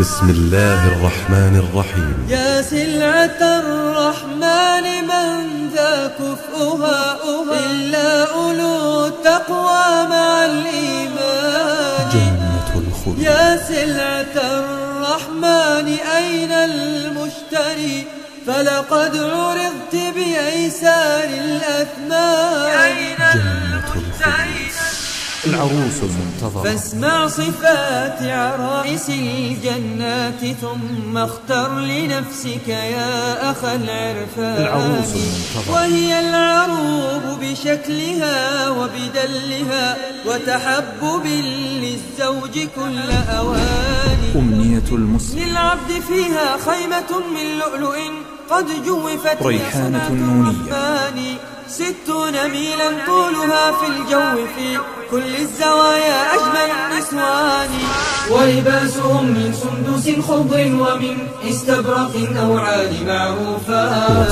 بسم الله الرحمن الرحيم. يا سلعة الرحمن من ذا كفؤها إلا أولو التقوى مع الإيمان. جنة الخلد. يا سلعة الرحمن أين المشتري؟ فلقد عرضت بأيسار الأثمان. جنة الخلد. العروس المنتظرة. فاسمع صفات عرائس الجنات ثم اختر لنفسك يا أخ العرفان. العروس المنتظرة. وهي العروب بشكلها وبدلها وتحبب للزوج كل أوان. أمنية المسلم. للعبد فيها خيمة من لؤلؤ قد جوفت ريحانة نونية. ستون ميلا طولها في الجو في كل الزوايا أجمل النسوان ولباسهم من سندس خضر ومن استبرق نوعان معروفان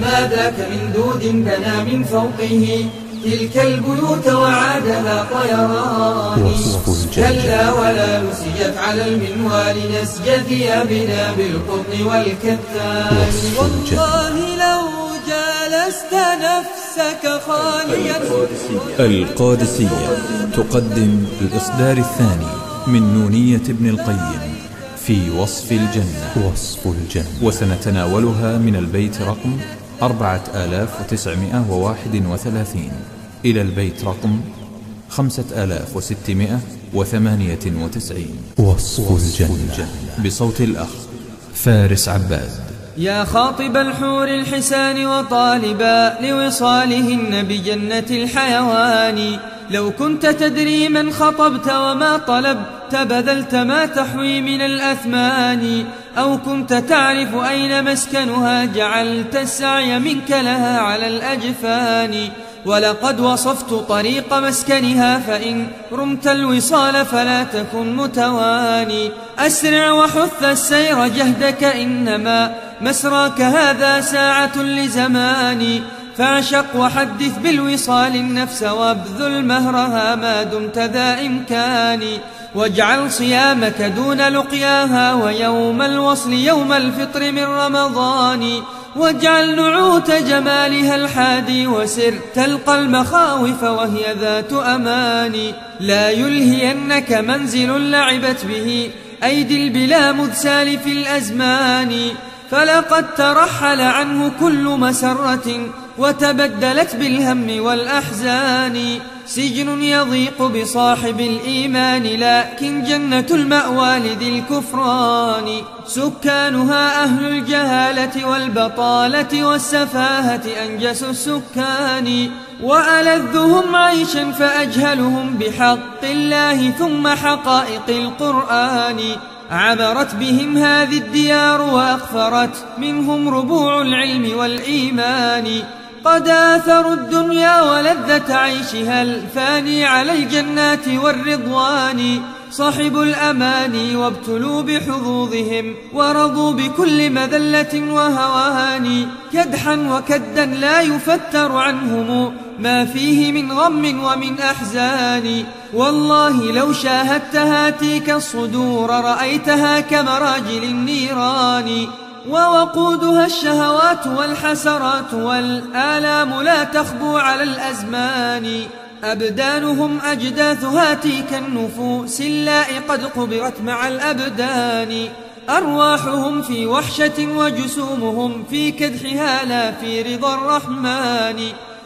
ما ذاك من دود بنى من فوقه تلك البيوت وعادها طيران. كلا ولا نسجت على المنوال نسج ثيابنا بالقطن والكتان. والله لو جالست نفسك خاليا. القادسية تقدم الإصدار الثاني من نونية ابن القيم في وصف الجنة. وصف الجنة. وسنتناولها من البيت رقم 4931 إلى البيت رقم 5698 وصف الجنة. بصوت الأخ فارس عباد. يا خاطب الحور الحسان وطالبا لوصالهن بجنة الحيوان. لو كنت تدري من خطبت وما طلبت بذلت ما تحوي من الأثمان. أو كنت تعرف أين مسكنها جعلت السعي منك لها على الأجفان. ولقد وصفت طريق مسكنها فإن رمت الوصال فلا تكن متواني. أسرع وحث السير جهدك إنما مسراك هذا ساعة لزماني. فاعشق وحدث بالوصال النفس وابذل مهرها ما دمت ذا إمكان واجعل صيامك دون لقياها ويوم الوصل يوم الفطر من رمضان واجعل نعوت جمالها الحادي وسر تلقى المخاوف وهي ذات أمان. لا يلهينك منزل لعبت به أيدي البلا مذ سالف الأزمان. فلقد ترحل عنه كل مسرة وتبدلت بالهم والأحزان. سجن يضيق بصاحب الإيمان لكن جنة المأوى لذي الكفران. سكانها أهل الجهالة والبطالة والسفاهة أنجس السكان. وألذهم عيشا فأجهلهم بحق الله ثم حقائق القرآن. عبرت بهم هذه الديار وأغفرت منهم ربوع العلم والإيمان. قد آثروا الدنيا ولذة عيشها الفاني على الجنات والرضوان. صحبوا الأماني وابتلوا بحظوظهم ورضوا بكل مذلة وهوان. كدحا وكدا لا يفتر عنهم ما فيه من غم ومن أحزان. والله لو شاهدت هاتيك الصدور رأيتها كمراجل النيران. ووقودها الشهوات والحسرات والآلام لا تخبو على الأزمان. أبدانهم أجداث هاتيك النفوس اللاء قد قبرت مع الأبدان. أرواحهم في وحشة وجسومهم في كدحها لا في رضا الرحمن.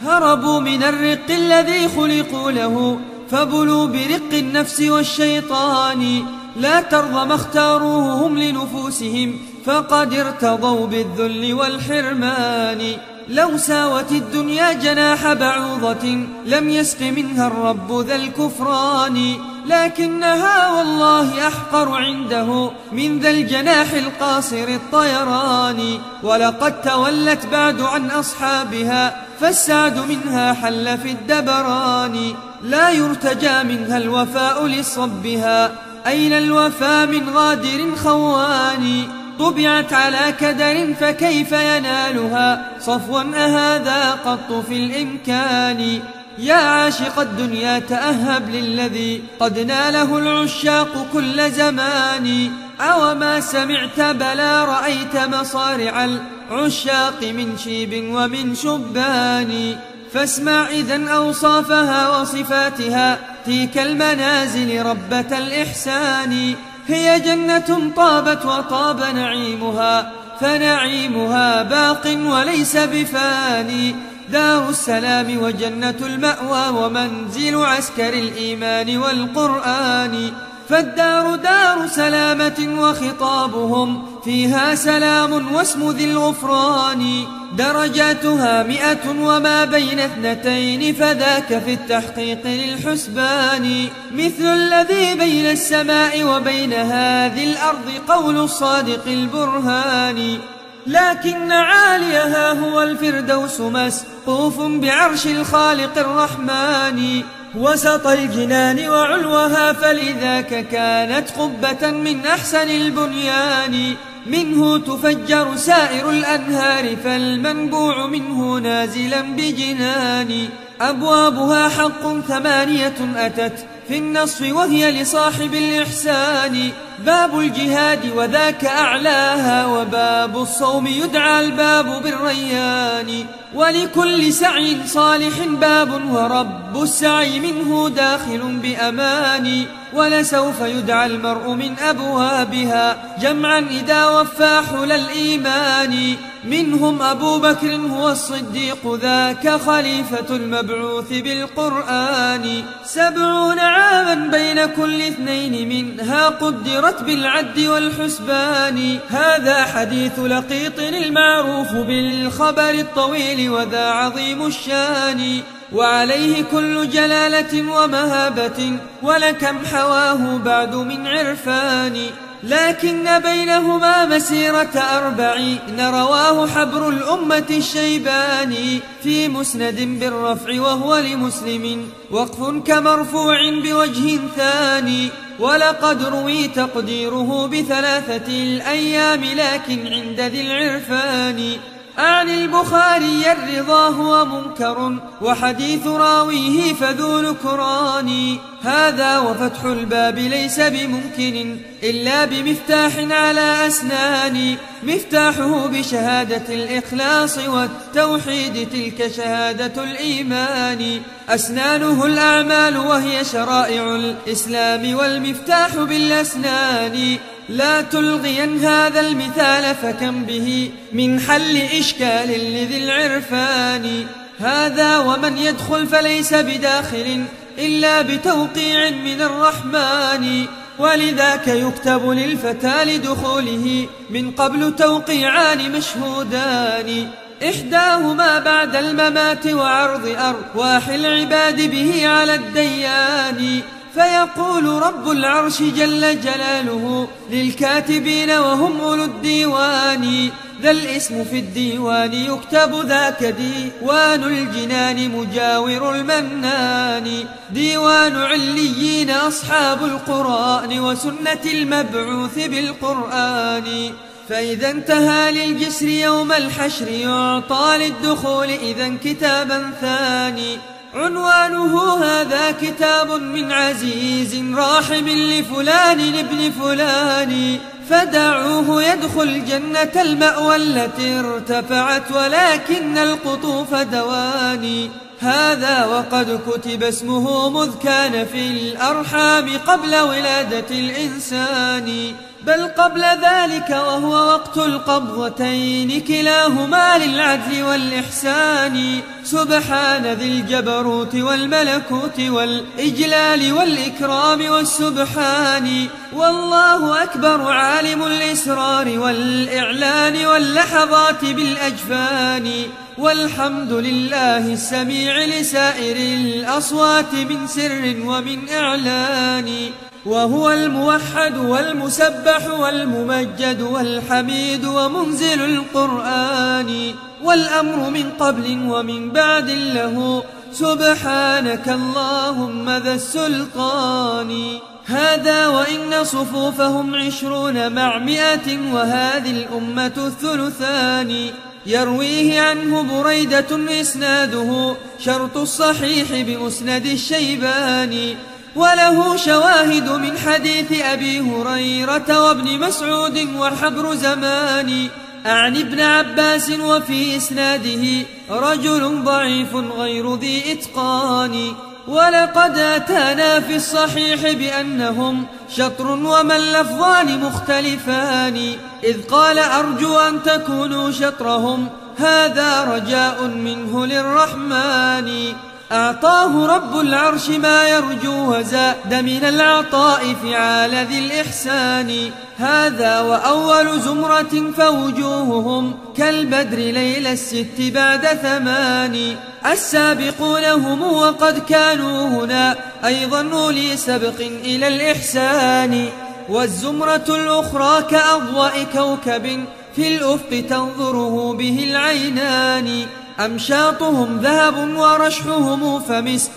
هربوا من الرق الذي خلقوا له فبلوا برق النفس والشيطان. لا ترضى ما اختاروه هم لنفوسهم فقد ارتضوا بالذل والحرمان. لو ساوت الدنيا جناح بعوضة لم يسق منها الرب ذا الكفران. لكنها والله أحقر عنده من ذا الجناح القاصر الطيران. ولقد تولت بعد عن أصحابها فالسعد منها حل في الدبران. لا يرتجى منها الوفاء لصبها أين الوفى من غادر خوان؟ طبعت على كدر فكيف ينالها؟ صفوا أهذا قط في الإمكان. يا عاشق الدنيا تأهب للذي قد ناله العشاق كل زمان. أو ما سمعت بلا رأيت مصارع العشاق من شيب ومن شبان. فاسمع إذا أوصافها وصفاتها تلك المنازل ربة الإحسان. هي جنة طابت وطاب نعيمها فنعيمها باق وليس بفاني. دار السلام وجنة المأوى ومنزل عسكر الإيمان والقرآن. فالدار دار سلامة وخطابهم فيها سلام واسم ذي الغفران. درجاتها مئة وما بين اثنتين فذاك في التحقيق للحسبان. مثل الذي بين السماء وبين هذه الأرض قول الصادق البرهان. لكن عاليها هو الفردوس مسقوف بعرش الخالق الرحمن. وسط الجنان وعلوها فلذاك كانت قبة من أحسن البنيان. منه تفجر سائر الأنهار فالمنبوع منه نازلا بجنان. أبوابها حق ثمانية أتت في النصف وهي لصاحب الإحسان. باب الجهاد وذاك أعلاها وباب الصوم يدعى الباب بالريان. ولكل سعي صالح باب ورب السعي منه داخل بأمان ولسوف يدعى المرء من أبوابها جمعا إذا وفى حل الإيمان. منهم أبو بكر هو الصديق ذاك خليفة المبعوث بالقرآن. سبعون عاما بين كل اثنين منها قدرت بالعد والحسبان. هذا حديث لقيط المعروف بالخبر الطويل وذا عظيم الشان وعليه كل جلالة ومهابة ولكم حواه بعد من عرفان. لكن بينهما مسيرة أربعين رواه حبر الأمة الشيباني في مسند بالرفع وهو لمسلم وقف كمرفوع بوجه ثاني. ولقد روي تقديره بثلاثة الأيام لكن عند ذي العرفان. عن البخاري الرضا هو منكر وحديث راويه فذو نكران هذا وفتح الباب ليس بممكن إلا بمفتاح على أسنان. مفتاحه بشهادة الإخلاص والتوحيد تلك شهادة الإيمان. أسنانه الأعمال وهي شرائع الإسلام والمفتاح بالأسنان. لا تلغين هذا المثال فكم به من حل إشكال لذي العرفان. هذا ومن يدخل فليس بداخل إلا بتوقيع من الرحمن. ولذاك يكتب للفتى لدخوله من قبل توقيعان مشهودان. إحداهما بعد الممات وعرض أرواح العباد به على الديان. فيقول رب العرش جل جلاله للكاتبين وهم أولو الديوان. ذا الاسم في الديوان يكتب ذاك ديوان الجنان مجاور المنان. ديوان عليين أصحاب القرآن وسنة المبعوث بالقرآن. فإذا انتهى للجسر يوم الحشر يعطى للدخول إذا كتابا ثاني. عنوانه هذا كتاب من عزيز راحم لفلان ابن فلان فدعوه يدخل جنة المأوى التي ارتفعت ولكن القطوف دواني هذا وقد كتب اسمه مذ كان في الأرحام قبل ولادة الإنسان. بل قبل ذلك وهو وقت القبضتين كلاهما للعدل والإحسان. سبحان ذي الجبروت والملكوت والإجلال والإكرام والسبحان. والله أكبر عالم الإسرار والإعلان واللحظات بالأجفان. والحمد لله السميع لسائر الأصوات من سر ومن إعلان. وهو الموحد والمسبح والممجد والحميد ومنزل القرآن والأمر من قبل ومن بعد له سبحانك اللهم ذا السلطان. هذا وإن صفوفهم عشرون مع مئة وهذه الأمة الثلثان. يرويه عنه بريدة إسناده شرط الصحيح بمسند الشيباني. وله شواهد من حديث أبي هريرة وابن مسعود وحبر زمان. أعني ابن عباس وفي إسناده رجل ضعيف غير ذي إتقان. ولقد أتانا في الصحيح بأنهم شطر وما اللفظان مختلفان. إذ قال أرجو أن تكونوا شطرهم هذا رجاء منه للرحمن. أعطاه رب العرش ما يرجو وزاد من العطاء فعال ذي الإحسان. هذا وأول زمرة فوجوههم كالبدر ليل الست بعد ثمان. السابقون هم وقد كانوا هنا أيضا أولي سبق إلى الإحسان. والزمرة الأخرى كأضواء كوكب في الأفق تنظره به العينان. أمشاطهم ذهب ورشحهم فمسك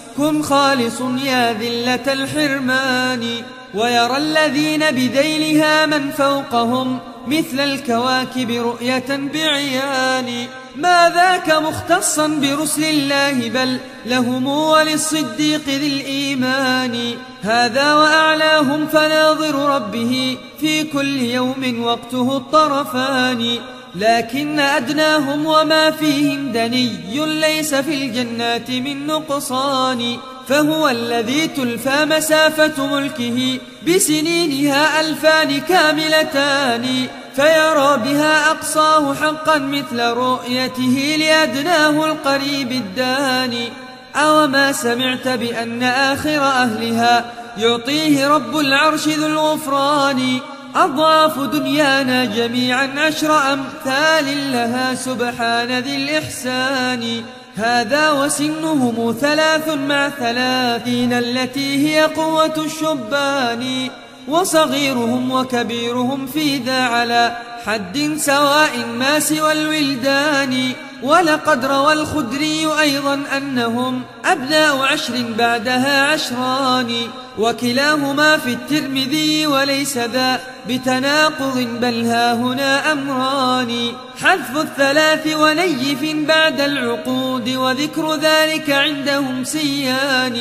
خالص يا ذلة الحرمان ويرى الذين بذيلها من فوقهم مثل الكواكب رؤية بعيان ما ذاك مختصا برسل الله بل لهم وللصديق ذي الإيمان هذا وأعلاهم فناظر ربه في كل يوم وقته الطرفان لكن أدناهم وما فيهم دني ليس في الجنات من نقصان فهو الذي تلفى مسافة ملكه بسنينها ألفان كاملتان فيرى بها أقصاه حقا مثل رؤيته لأدناه القريب الداني أوما سمعت بأن آخر أهلها يعطيه رب العرش ذو الغفران. أضعاف دنيانا جميعا عشر أمثال لها سبحان ذي الإحسان. هذا وسنهم ثلاث مع ثلاثين التي هي قوة الشبان. وصغيرهم وكبيرهم في ذا على حد سواء ما سوى الولدان. ولقد روى الخدري أيضا أنهم أبناء عشر بعدها عشران وكلاهما في الترمذي وليس ذا بتناقض بل ها هنا أمران. حذف الثلاث ونيف بعد العقود وذكر ذلك عندهم سيان.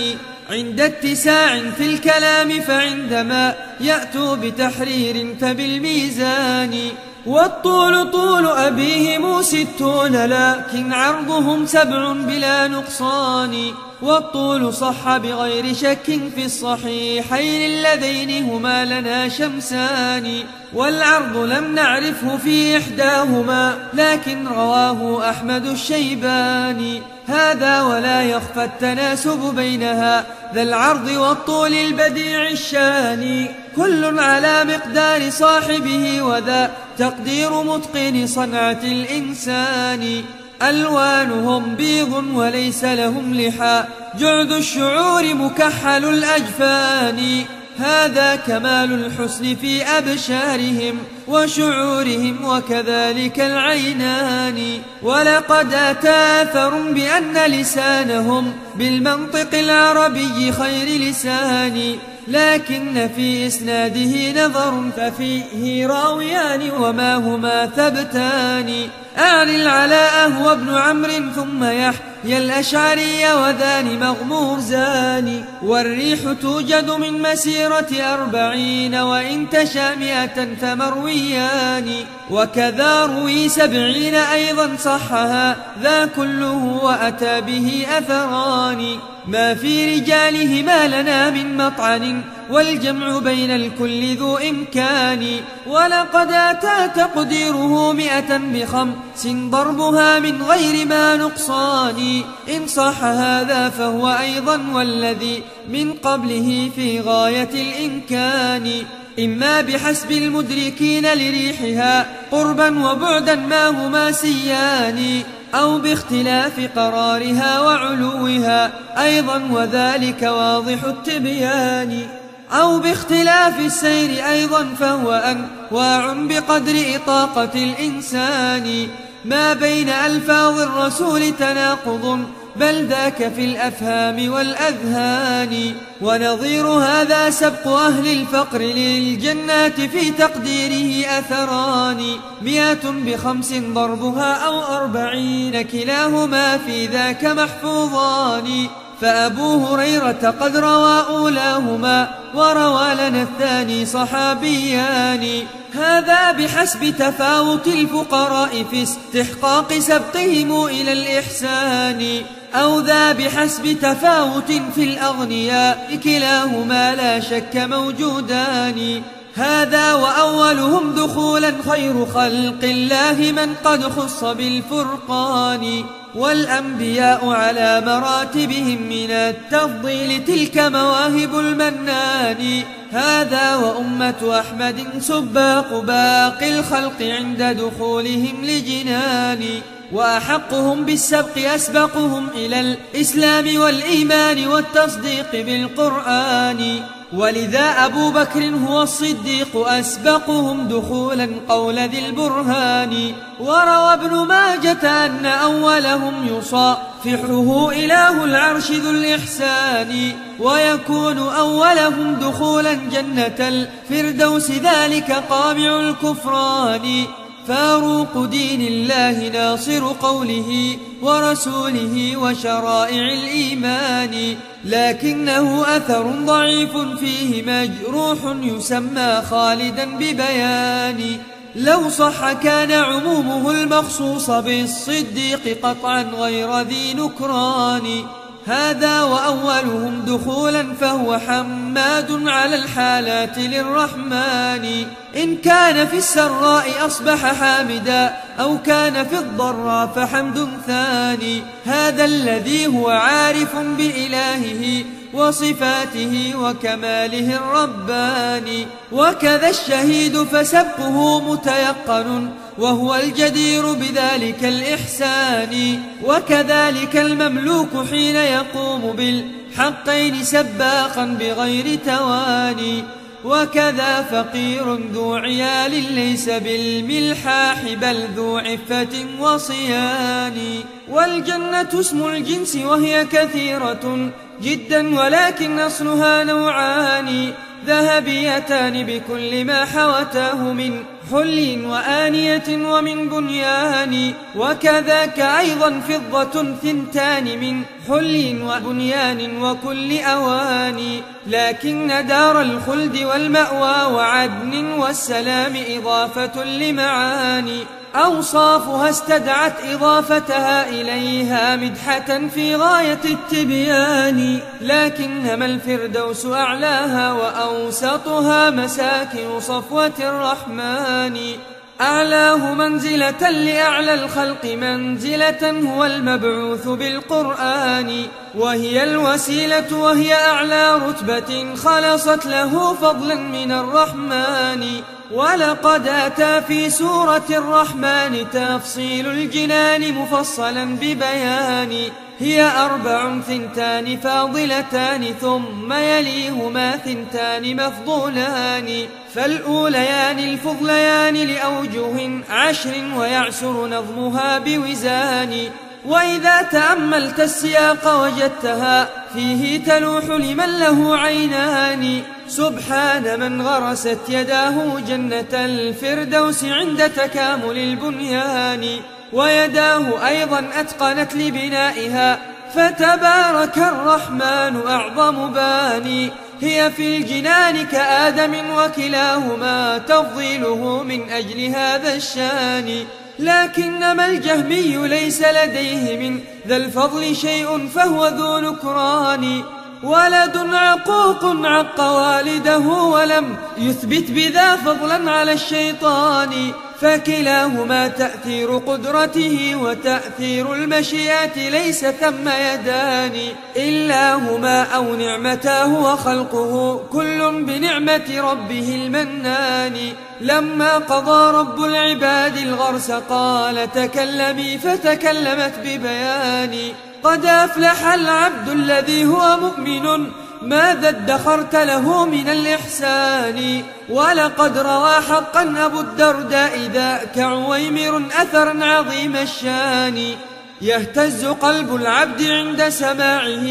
عند اتساع في الكلام فعندما يأتوا بتحرير فبالميزان. والطول طول أبيهم ستون لكن عرضهم سبع بلا نقصان. والطول صح بغير شك في الصحيحين اللذين هما لنا شمسان. والعرض لم نعرفه في إحداهما لكن رواه أحمد الشيباني. هذا ولا يخفى التناسب بينها ذا العرض والطول البديع الشاني كل على مقدار صاحبه وذا تقدير متقن صنعة الإنسان. ألوانهم بيض وليس لهم لحى جعد الشعور مكحل الأجفان. هذا كمال الحسن في أبشارهم وشعورهم وكذلك العينان. ولقد أتى أثر بأن لسانهم بالمنطق العربي خير لسان لكن في إسناده نظر ففيه راويان وما هما ثبتان. أعني العلاء هو ابن عمرو ثم يحيى الأشعري وذان مغموزان والريح توجد من مسيرة أربعين وإن تشى مئة فمرويان. وكذا روي سبعين أيضا صحها ذا كله وأتى به أثران. ما في رجالهما لنا من مطعن والجمع بين الكل ذو إمكان. ولقد أتى تقديره مئة بخمس ضربها من غير ما نقصان. إن صح هذا فهو أيضا والذي من قبله في غاية الإمكان. إما بحسب المدركين لريحها قربا وبعدا ما هما سيان. أو باختلاف قرارها وعلوها أيضا وذلك واضح التبيان. أو باختلاف السير أيضا فهو أنواع بقدر إطاقة الإنسان. ما بين ألفاظ الرسول تناقض بل ذاك في الأفهام والأذهان. ونظير هذا سبق أهل الفقر للجنات في تقديره أثران. مئة بخمس ضربها أو أربعين كلاهما في ذاك محفوظان. فأبو هريرة قد روى أولاهما وروى لنا الثاني صحابيان. هذا بحسب تفاوت الفقراء في استحقاق سبقهم إلى الإحسان. أو ذا بحسب تفاوت في الأغنياء كلاهما لا شك موجودان. هذا وأولهم دخولا خير خلق الله من قد خص بالفرقان. والأنبياء على مراتبهم من التفضيل تلك مواهب المنان. هذا وأمة أحمد سباق باقي الخلق عند دخولهم لجنان. وأحقهم بالسبق أسبقهم إلى الإسلام والإيمان والتصديق بالقرآن. ولذا أبو بكر هو الصديق أسبقهم دخولا قول ذي البرهان. وروى ابن ماجة أن أولهم يصافحه إله العرش ذو الإحسان. ويكون أولهم دخولا جنة الفردوس ذلك قامع الكفران. فاروق دين الله ناصر قوله ورسوله وشرائع الإيمان لكنه أثر ضعيف فيه مجروح يسمى خالدا ببيان. لو صح كان عمومه المخصوص بالصديق قطعا غير ذي نكران. هذا وأولهم دخولا فهو حماد على الحالات للرحمن. إن كان في السراء أصبح حامدا أو كان في الضراء فحمد ثاني. هذا الذي هو عارف بإلهه وصفاته وكماله الرباني وكذا الشهيد فسبقه متيقن وهو الجدير بذلك الإحسان وكذلك المملوك حين يقوم بالحقين سباقا بغير تواني وكذا فقير ذو عيال ليس بالملحاح بل ذو عفة وصيان والجنة اسم الجنس وهي كثيرة جدا ولكن أصلها نوعان ذهبيتان بكل ما حوتاه من حل وآنية ومن بنيان وكذاك أيضا فضة ثنتان من حل وبنيان وكل أوان لكن دار الخلد والمأوى وعدن والسلام إضافة لمعاني. أوصافها استدعت إضافتها إليها مدحة في غاية التبيان لكنما الفردوس أعلاها وأوسطها مساكن صفوة الرحمن. أعلاه منزلة لأعلى الخلق منزلة هو المبعوث بالقرآن. وهي الوسيلة وهي أعلى رتبة خلصت له فضلا من الرحمن. ولقد أتى في سورة الرحمن تفصيل الجنان مفصلا ببيان. هي أربع ثنتان فاضلتان ثم يليهما ثنتان مفضولان. فالأوليان الفضليان لأوجه عشر ويعسر نظمها بوزان. وإذا تأملت السياق وجدتها فيه تلوح لمن له عينان. سبحان من غرست يداه جنة الفردوس عند تكامل البنيان. ويداه أيضا أتقنت لبنائها. فتبارك الرحمن أعظم باني هي في الجنان كآدم وكلاهما تفضيله من أجل هذا الشان. لكنما الجهمي ليس لديه من ذا الفضل شيء فهو ذو نكران. ولد عقوق عق والده ولم يثبت بذا فضلا على الشيطان. فكلاهما تأثير قدرته وتأثير المشيئة ليس ثم يدان إلا هما أو نعمتاه وخلقه. كل بنعمة ربه المنان. لما قضى رب العباد الغرس قال تكلمي فتكلمت ببيان. قد أفلح العبد الذي هو مؤمن. ماذا ادخرت له من الإحسان؟ ولقد روى حقا أبو الدرداء ذاك عويمر أثرا عظيم الشان. يهتز قلب العبد عند سماعه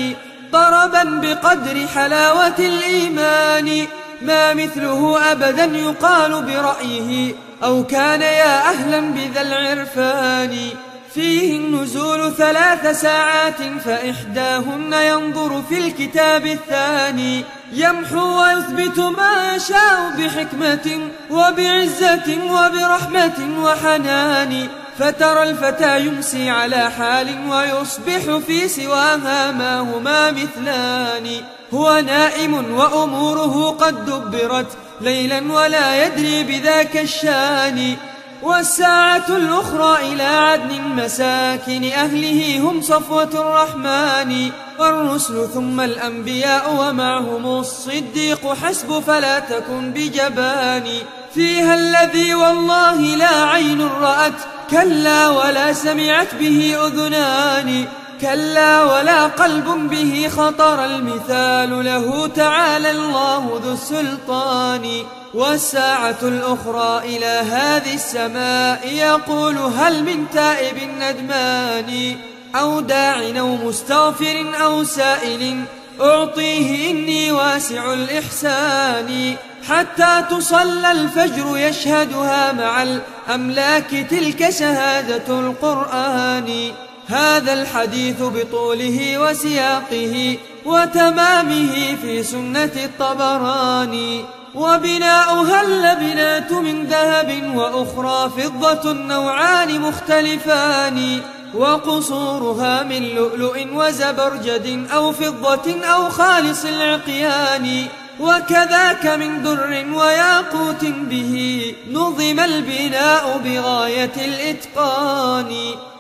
طربا بقدر حلاوة الإيمان. ما مثله أبدا يقال برأيه أو كان يا أهلا بذا العرفان. فيه النزول ثلاث ساعات فإحداهن ينظر في الكتاب الثاني يمحو ويثبت ما يشاء بحكمة وبعزة وبرحمة وحنان فترى الفتى يمسي على حال ويصبح في سواها ما هما مثلان. هو نائم وأموره قد دبرت ليلا ولا يدري بذاك الشان. والساعة الأخرى إلى عدن مساكن أهله هم صفوة الرحمن والرسل ثم الأنبياء ومعهم الصديق حسب فلا تكن بجبان. فيها الذي والله لا عين رأت كلا ولا سمعت به أذنان. كلا ولا قلب به خطر المثال له تعالى الله ذو السلطان والساعة الأخرى إلى هذه السماء يقول هل من تائب ندمان أو داع أو مستغفر أو سائل أعطيه إني واسع الإحسان حتى تصلى الفجر يشهدها مع الأملاك تلك شهادة القرآن هذا الحديث بطوله وسياقه وتمامه في سنة الطبراني. وبناؤها اللبنات من ذهب وأخرى فضة نوعان مختلفان. وقصورها من لؤلؤ وزبرجد أو فضة أو خالص العقيان. وكذاك من در وياقوت به نظم البناء بغاية الإتقان.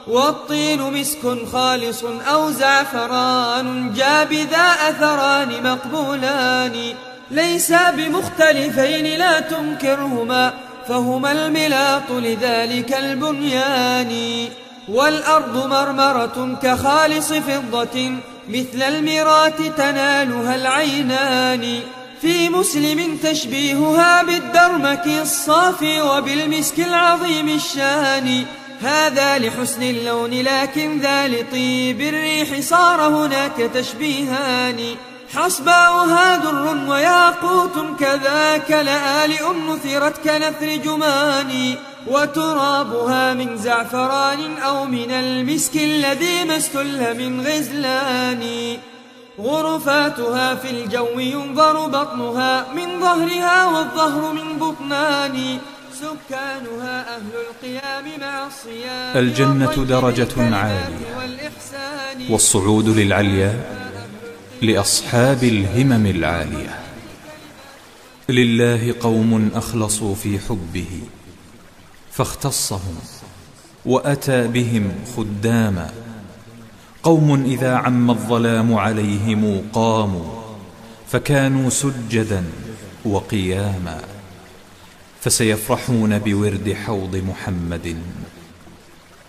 والطين مسك خالص أو زعفران جاب ذا أثران مقبولان. ليسا بمختلفين لا تنكرهما فهما الملاط لذلك البنيان. والأرض مرمرة كخالص فضة مثل المرات تنالها العينان. في مسلم تشبيهها بالدرمك الصافي وبالمسك العظيم الشان. هذا لحسن اللون لكن ذا لطيب الريح صار هناك تشبيهان. حصباؤها در وياقوت كذاك لآلئ نثرت كنثر جمان. وترابها من زعفران أو من المسك الذي ما استل من غزلان. غرفاتها في الجو ينظر بطنها من ظهرها والظهر من بطنان. سكانها أهل القيام مع الصيام الجنة درجة عالية. والصعود للعليا لأصحاب الهمم العالية. لله قوم أخلصوا في حبه فاختصهم وأتى بهم خداما. قوم إذا عم الظلام عليهم قاموا فكانوا سجدا وقياما. فسيفرحون بورد حوض محمد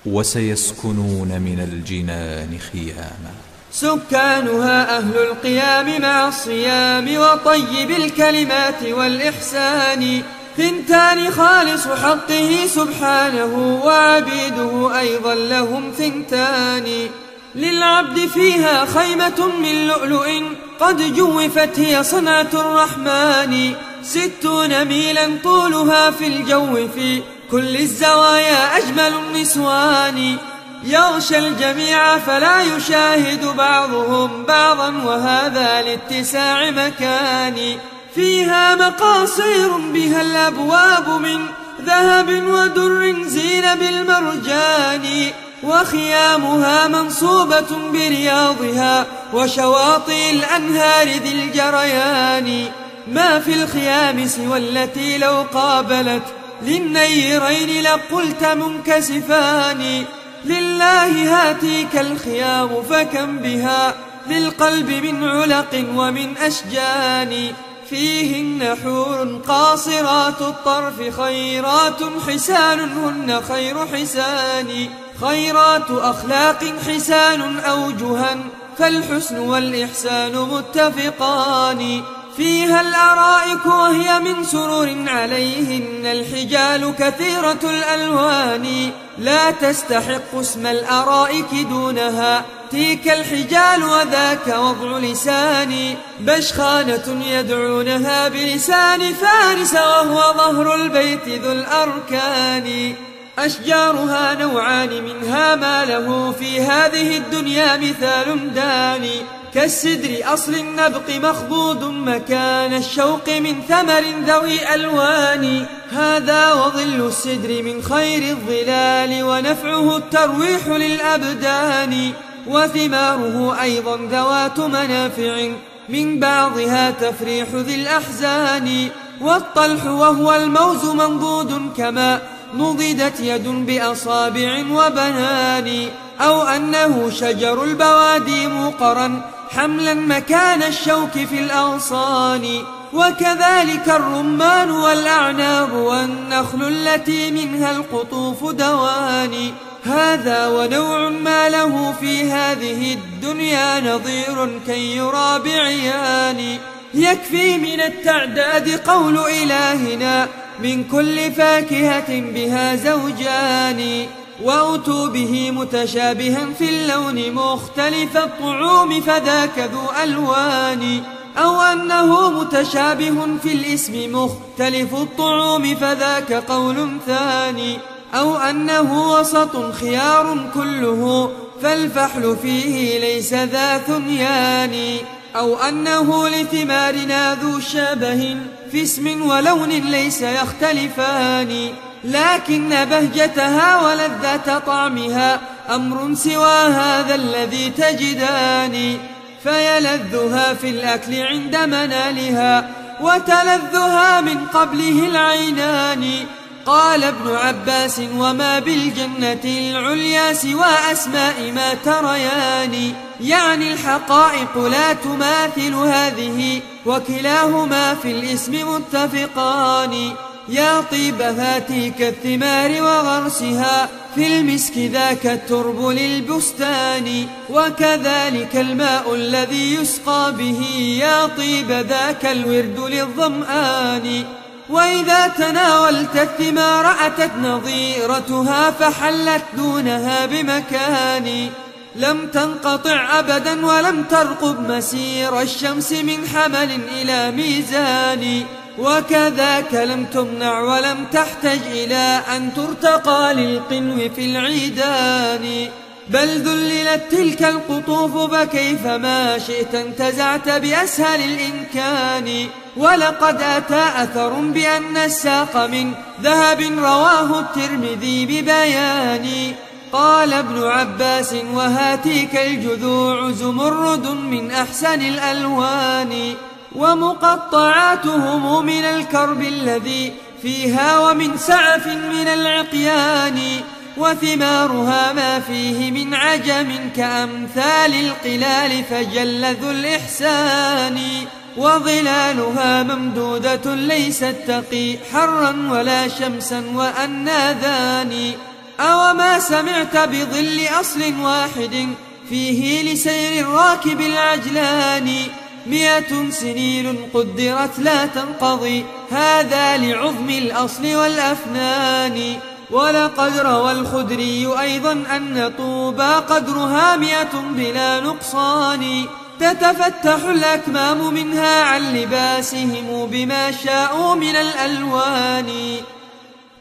وسيسكنون من الجنان خياما. سكانها أهل القيام مع الصيام وطيب الكلمات والإحسان. ثنتان خالص حقه سبحانه وعبيده أيضا لهم ثنتان. للعبد فيها خيمة من لؤلؤ قد جوفت هي صنعة الرحمن. ستون ميلا طولها في الجو في كل الزوايا أجمل النسوان. يغشى الجميع فلا يشاهد بعضهم بعضا وهذا لاتساع مكان. فيها مقاصير بها الأبواب من ذهب ودر زين بالمرجان. وخيامها منصوبة برياضها وشواطئ الأنهار ذي الجريان. ما في الخيام سوى التي لو قابلت للنيرين لقلت منكسفان. لله هاتيك الخيام فكم بها للقلب من علق ومن أشجان. فيهن حور قاصرات الطرف خيرات حسان هن خير حسان. خيرات أخلاق حسان أوجها فالحسن والإحسان متفقان. فيها الأرائك وهي من سرور عليهن. الحجال كثيرة الألوان لا تستحق اسم الأرائك دونها. تلك الحجال وذاك وضع لساني بشخانة يدعونها بلسان فارس وهو ظهر البيت ذو الأركان. أشجارها نوعان منها ما له في هذه الدنيا مثال داني كالسدر أصل النبق مخضود مكان الشوق من ثمر ذوي ألوان. هذا وظل السدر من خير الظلال ونفعه الترويح للأبدان. وثماره أيضا ذوات منافع من بعضها تفريح ذي الأحزان. والطلح وهو الموز منضود كما نضدت يد بأصابع وبنان. أو أنه شجر البوادي موقرا حملا مكان الشوك في الأغصان. وكذلك الرمان والأعناب والنخل التي منها القطوف دوان. هذا ونوع ما له في هذه الدنيا نظير كي يرى بعيان. يكفي من التعداد قول إلهنا من كل فاكهة بها زوجان. وأتوا به متشابها في اللون مختلف الطعوم فذاك ذو ألوان أو أنه متشابه في الاسم مختلف الطعوم فذاك قول ثاني أو أنه وسط خيار كله فالفحل فيه ليس ذا ثنيان أو أنه لثمارنا ذو شبه في اسم ولون ليس يختلفان لكن بهجتها ولذة طعمها أمر سوى هذا الذي تجدان. فيلذها في الأكل عند منالها وتلذها من قبله العينان. قال ابن عباس وما بالجنة العليا سوى أسماء ما تريان. يعني الحقائق لا تماثل هذه وكلاهما في الاسم متفقان. يا طيب هاتيك الثمار وغرسها في المسك ذاك الترب للبستان وكذلك الماء الذي يسقى به يا طيب ذاك الورد للظمآن. وإذا تناولت الثمار أتت نظيرتها فحلت دونها بمكان. لم تنقطع أبدا ولم ترقب مسير الشمس من حمل إلى ميزان. وكذاك لم تمنع ولم تحتج إلى أن ترتقى للقنو في العيدان. بل ذللت تلك القطوف فكيفما شئت انتزعت بأسهل الإمكان. ولقد أتى أثر بأن الساق من ذهب رواه الترمذي ببيان. قال ابن عباس وهاتيك الجذوع زمرد من أحسن الألوان. ومقطعاتهم من الكرب الذي فيها ومن سعف من العقيان وثمارها ما فيه من عجم كأمثال القلال فجل ذو الإحسان. وظلالها ممدودة ليست تقي حرا ولا شمسا وأناذان أوما سمعت بظل أصل واحد فيه لسير الراكب العجلان. مئة سنين قدرت لا تنقضي. هذا لعظم الأصل والأفنان. ولقد روى الخدري أيضا أن طوبى قدرها مئة بلا نقصان. تتفتح الأكمام منها عن لباسهم بما شاءوا من الألوان.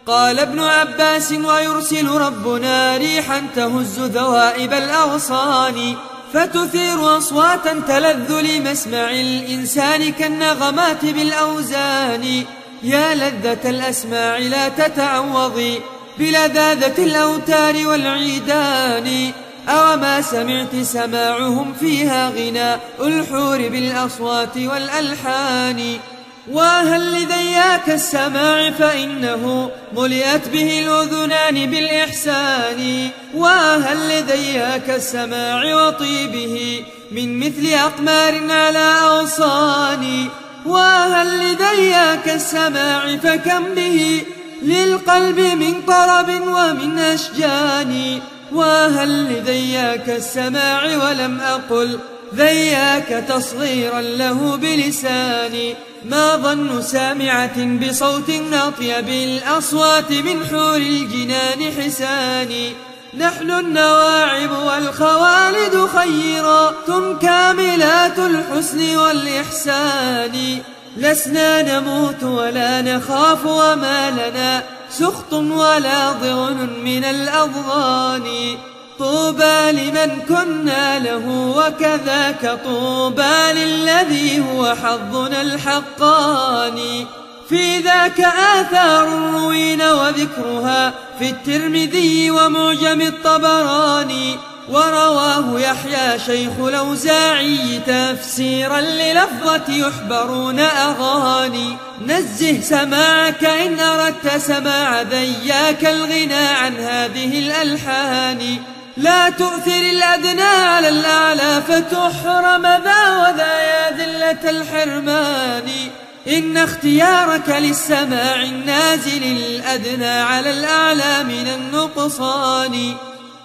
قال ابن عباس ويرسل ربنا ريحا تهز ذوائب الأغصان. فتثير أصواتا تلذ لمسمع الإنسان كالنغمات بالأوزان. يا لذة الأسماع لا تتعوضي بلذاذة الأوتار والعيدان. أوما سمعت سماعهم فيها غناء الحور بالأصوات والألحان. وهل لذياك السماع فإنه ملئت به الأذنان بالإحسان؟ وهل لذياك السماع وطيبه من مثل أقمار على أغصان؟ وهل لذياك السماع فكم به للقلب من طرب ومن أشجان؟ وهل لذياك السماع ولم أقل ذياك تصغيرا له بلساني؟ ما ظن سامعة بصوت أطيب الأصوات من حور الجنان حساني نحن النواعم والخوالد خيرات كاملات الحسن والإحسان. لسنا نموت ولا نخاف وما لنا سخط ولا ضغن من الأضغان. طوبى لمن كنا له وكذاك طوبى للذي هو حظنا الحقاني في ذاك آثار روين وذكرها في الترمذي ومعجم الطبراني. ورواه يحيى شيخ الأوزاعي تفسيرا للفظة يحبرون أغاني. نزه سماعك إن أردت سماع ذياك الغنى عن هذه الألحان. لا تؤثر الأدنى على الأعلى فتحرم ذا وذا يا ذلة الحرمان. إن اختيارك للسماع النازل الأدنى على الأعلى من النقصان.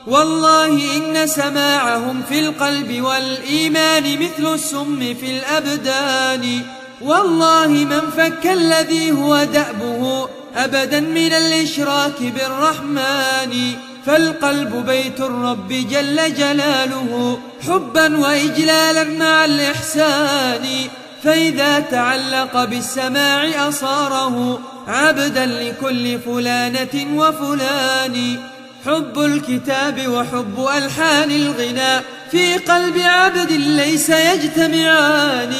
والله إن سماعهم في القلب والإيمان مثل السم في الأبدان. والله من فك الذي هو دأبه أبدا من الإشراك بالرحمن. فالقلب بيت الرب جل جلاله حبا وإجلالا مع الإحسان. فإذا تعلق بالسماع أصاره عبدا لكل فلانة وفلان. حب الكتاب وحب ألحان الغناء في قلب عبد ليس يجتمعان.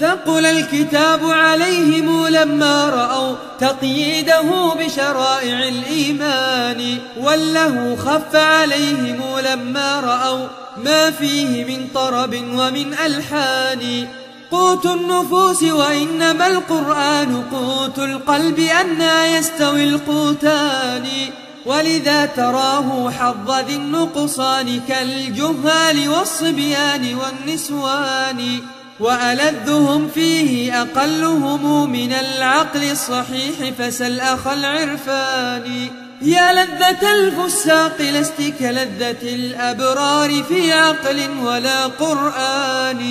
ثقل الكتاب عليهم لما رأوا تقييده بشرائع الإيمان وله خف عليهم لما رأوا ما فيه من طرب ومن ألحان. قوت النفوس وإنما القرآن قوت القلب أنا يستوي القوتان. ولذا تراه حظ ذي النقصان كالجهال والصبيان والنسوان. وألذهم فيه أقلهم من العقل الصحيح فسل أخ العرفان. يا لذة الفساق لست كلذة الأبرار في عقل ولا قرآن.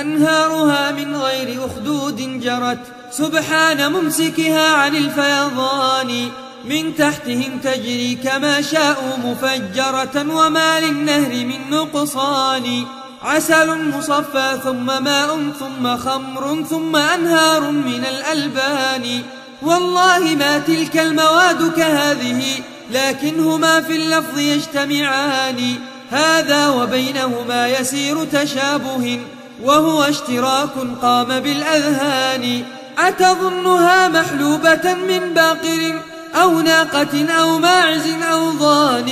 أنهارها من غير أخدود جرت سبحان ممسكها عن الفيضان. من تحتهم تجري كما شاءوا مفجرة وما للنهر من نقصان. عسل مصفى ثم ماء ثم خمر ثم أنهار من الألبان. والله ما تلك المواد كهذه لكنهما في اللفظ يجتمعان. هذا وبينهما يسير تشابه وهو اشتراك قام بالأذهان. أتظنها محلوبة من باقر أو ناقة أو ماعز أو ضان؟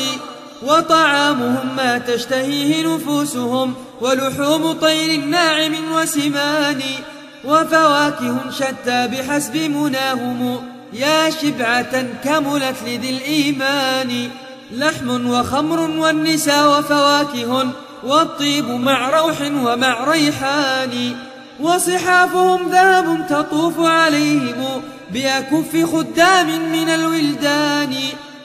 وطعامهم ما تشتهيه نفوسهم ولحوم طير ناعم وسمان وفواكه شتى بحسب مناهم يا شبعة كملت لذي الإيمان لحم وخمر والنساء وفواكه والطيب مع روح ومع ريحان وصحافهم ذهب تطوف عليهم بأكف خدام من الولدان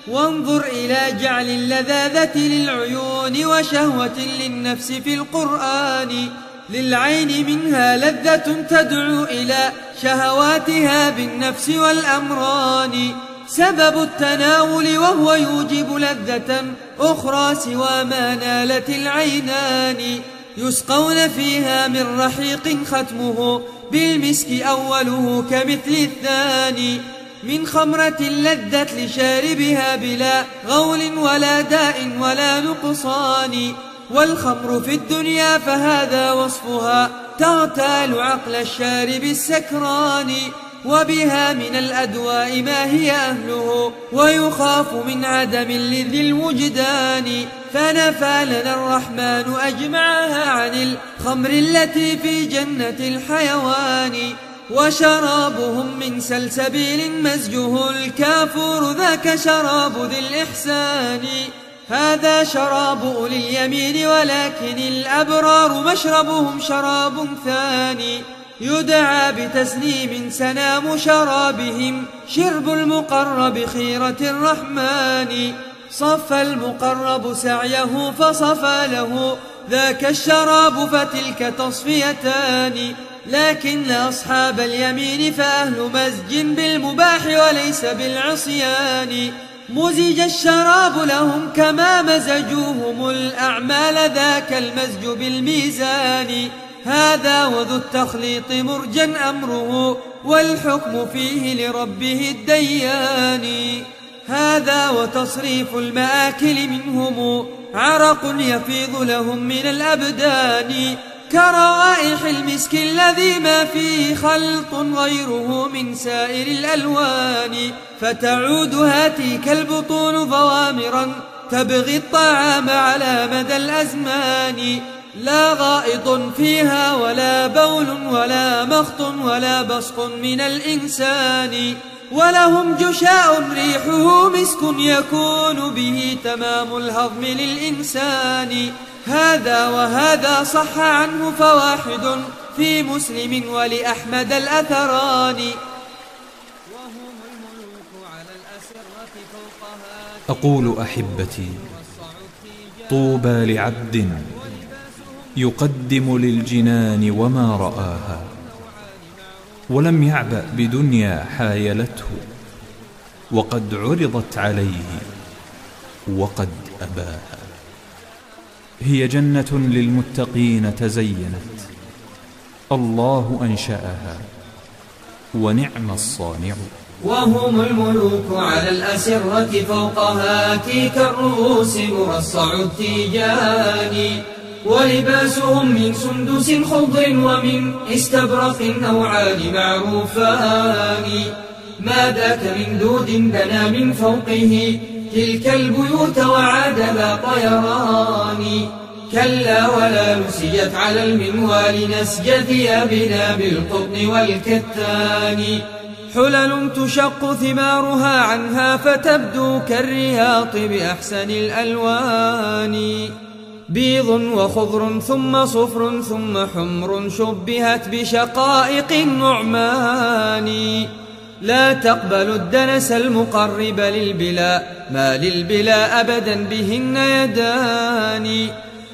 وانظر إلى جعل اللذاذة للعيون وشهوة للنفس في القرآن. للعين منها لذة تدعو إلى شهواتها بالنفس والأمران. سبب التناول وهو يوجب لذة أخرى سوى ما نالت العينان. يسقون فيها من رحيق ختمه بالمسك أوله كمثل الثاني. من خمرة لذت لشاربها بلا غول ولا داء ولا نقصان والخمر في الدنيا فهذا وصفها تغتال عقل الشارب السكران وبها من الأدواء ما هي أهله ويخاف من عدم لذي الوجدان. فنفى لنا الرحمن أجمعها عن الخمر التي في جنة الحيوان. وشرابهم من سلسبيل مزجه الكافور ذاك شراب ذي الإحسان. هذا شراب أولي اليمين ولكن الأبرار مشربهم شراب ثاني. يدعى بتسليم سنام شرابهم شرب المقرب خيرة الرحمن. صف المقرب سعيه فصفى له ذاك الشراب فتلك تصفيتان. لكن لأصحاب اليمين فأهل مزج بالمباح وليس بالعصيان مزج الشراب لهم كما مزجوهم الأعمال ذاك المزج بالميزان هذا وذو التخليط مرجا أمره والحكم فيه لربه الديان هذا وتصريف المآكل منهم عرق يفيض لهم من الأبدان كروائح المسك الذي ما فيه خلط غيره من سائر الألوان فتعود هاتيك البطون ضوامرا تبغي الطعام على مدى الأزمان. لا غائط فيها ولا بول ولا مخط ولا بصق من الإنسان. ولهم جشاء ريحه مسك يكون به تمام الهضم للإنسان. هذا وهذا صح عنه فواحد في مسلم ولأحمد الأثران. وهم الملوك على الأسرة فوقها أقول أحبتي طوبى لعبد يقدم للجنان وما رآها ولم يعبأ بدنيا حايلته وقد عرضت عليه وقد أباها. هي جنة للمتقين تزينت. الله أنشأها ونعم الصانع. وهم الملوك على الأسرة فوقها تيك الرؤوس مرصع التيجان. ولباسهم من سندس خضر ومن استبرق نوعان معروفان. ما ذاك من دود بنى من فوقه تلك البيوت وعاد لا طيران. كلا ولا نسيت على المنوال نسج ثيابنا بالقطن والكتان. حلل تشق ثمارها عنها فتبدو كالرياط بأحسن الألوان. بيض وخضر ثم صفر ثم حمر شبهت بشقائق النعمان. لا تقبل الدنس المقرب للبلا ما للبلا أبدا بهن يدان.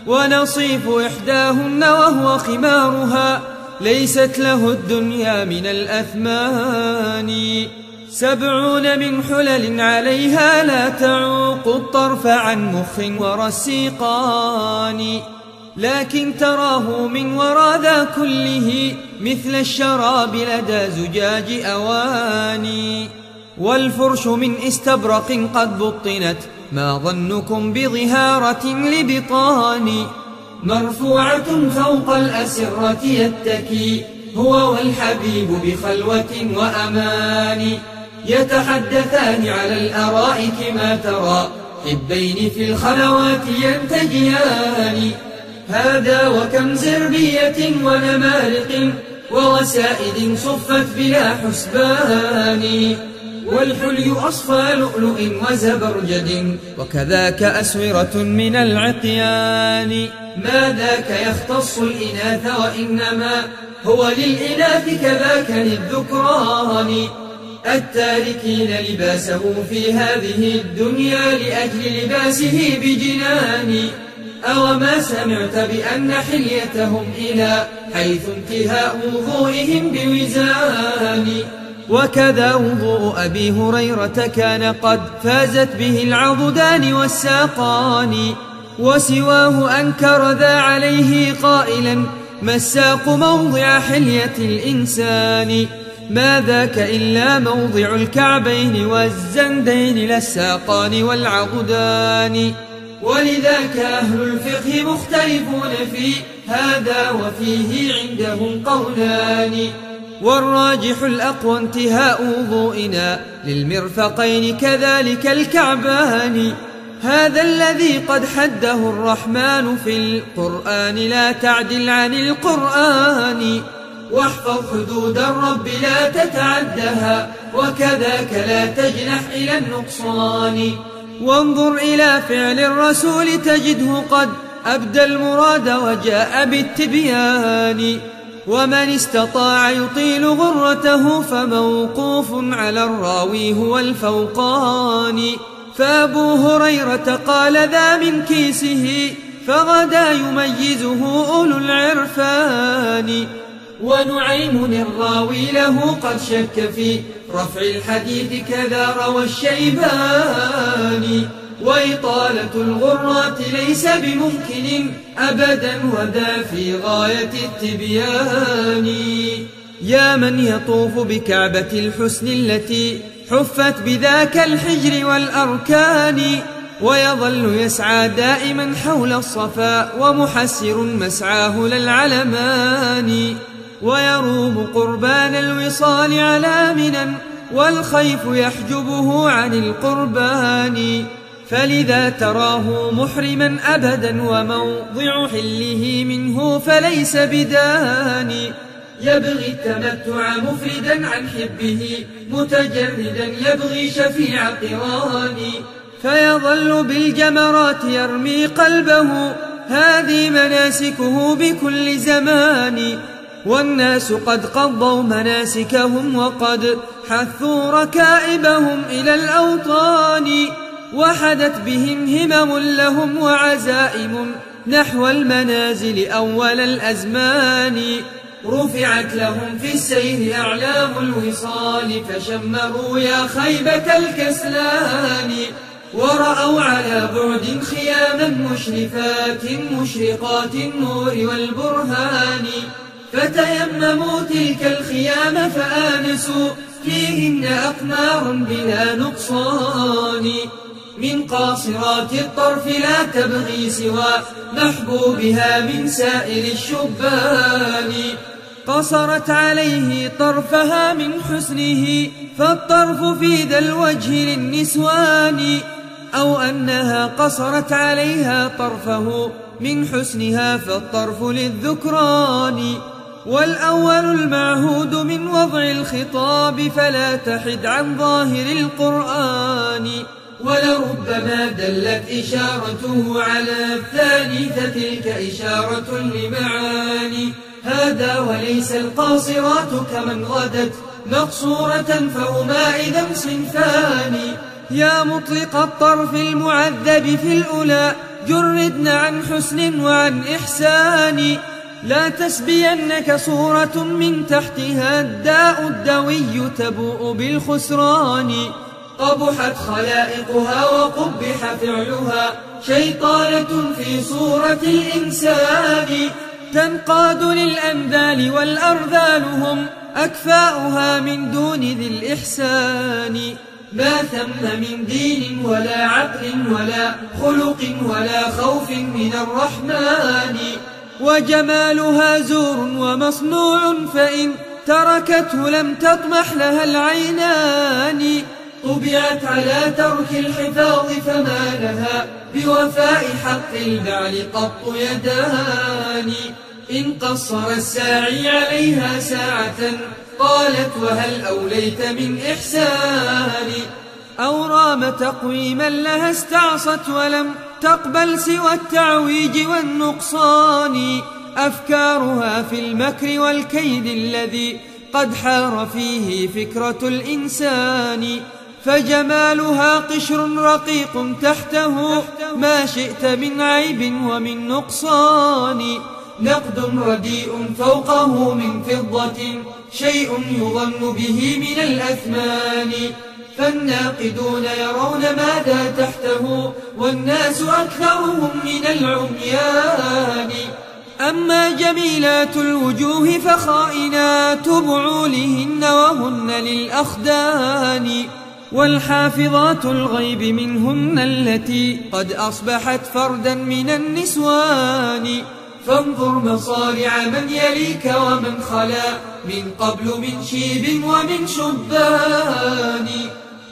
ونصيف إحداهن وهو خمارها ليست له الدنيا من الأثمان. سبعون من حلل عليها لا تعوق الطرف عن مخ ورسيقان. لكن تراه من وراء ذا كله مثل الشراب لدى زجاج أواني. والفرش من استبرق قد بطنت ما ظنكم بظهارة لبطان. مرفوعة فوق الأسرة يتكي هو والحبيب بخلوة وأمان. يتحدثان على الأرائك ما ترى حبين في الخلوات ينتجيان. هذا وكم زربية ونمارق ووسائد صفت بلا حسبان. والحلي أصفى لؤلؤ وزبرجد وكذاك أسورة من العقيان ما ذاك يختص الإناث وإنما هو للإناث كذاك للذكران. التاركين لباسه في هذه الدنيا لأجل لباسه بجنان. أو ما سمعت بأن حليتهم إلى حيث انتهاء وضوئهم بوزان وكذا وضوء أبي هريرة كان قد فازت به العضدان والساقان وسواه أنكر ذا عليه قائلا ما الساق موضع حلية الإنسان ما ذاك إلا موضع الكعبين والزندين للساقان والعضدان ولذاك أهل الفقه مختلفون في هذا وفيه عندهم قولان. والراجح الأقوى انتهاء وضوئنا للمرفقين كذلك الكعبان. هذا الذي قد حده الرحمن في القرآن لا تعدل عن القرآن. واحفظ حدود الرب لا تتعدها وكذاك لا تجنح إلى النقصان. وانظر إلى فعل الرسول تجده قد أبدى المراد وجاء بالتبيان. ومن استطاع يطيل غرته فموقوف على الراوي هو الفوقان. فأبو هريرة قال ذا من كيسه فغدا يميزه أولو العرفان. ونعيم الراوي له قد شك في رفع الحديث كذا روى الشيباني وإطالة الغرات ليس بممكن أبدا وذا في غاية التبيان. يا من يطوف بكعبة الحسن التي حفت بذاك الحجر والأركان ويظل يسعى دائما حول الصفا ومحسر مسعاه للعلمان. ويروم قربان الوصال على منا والخيف يحجبه عن القربان. فلذا تراه محرما أبدا وموضع حله منه فليس بداني يبغي التمتع مفردا عن حبه متجردا يبغي شفيع قراني فيظل بالجمرات يرمي قلبه هذه مناسكه بكل زمان. والناس قد قضوا مناسكهم وقد حثوا ركائبهم إلى الأوطان وحدت بهم همم لهم وعزائم نحو المنازل أول الأزمان. رفعت لهم في السير أعلام الوصال فشمروا يا خيبة الكسلان. ورأوا على بعد خياما مشرفات مشرقات النور والبرهان. فتيمموا تلك الخيام فآنسوا فيهن أقمار بلا نقصان. من قاصرات الطرف لا تبغي سوى محبوبها من سائر الشبان. قصرت عليه طرفها من حسنه فالطرف في ذا الوجه للنسوان. أو أنها قصرت عليها طرفه من حسنها فالطرف للذكران. والأول المعهود من وضع الخطاب فلا تحد عن ظاهر القرآن. ولربما دلت إشارته على الثاني فتلك إشارة لمعاني. هذا وليس القاصرات كمن غدت مقصورة فهما إذا صنفان. يا مطلق الطرف المعذب في الأولى جردن عن حسن وعن إحسان. لا تسبينك صورة من تحتها الداء الدوي تبوء بالخسران. قبحت خلائقها وقبح فعلها شيطانة في صورة الإنسان. تنقاد للأنذال والأرذال هم أكفاؤها من دون ذي الإحسان. ما ثم من دين ولا عقل ولا خلق ولا خوف من الرحمن. وجمالها زور ومصنوع فإن تركته لم تطمح لها العينان. طبعت على ترك الحفاظ فما لها بوفاء حق البعل قط يدان. إن قصر الساعي عليها ساعة قالت وهل أوليت من إحسان؟ أو رام تقويما لها استعصت ولم تقبل سوى التعويج والنقصان. أفكارها في المكر والكيد الذي قد حار فيه فكرة الإنسان. فجمالها قشر رقيق تحته. ما شئت من عيب ومن نقصان. نقد رديء فوقه من فضة. شيء يظن به من الأثمان. فالناقدون يرون ماذا تحته والناس أكثرهم من العميان. أما جميلات الوجوه فخائنات بعولهن وهن للأخدان والحافظات الغيب منهن التي قد أصبحت فردا من النسوان. فانظر مصارع من يليك ومن خلا من قبل من شيب ومن شبان.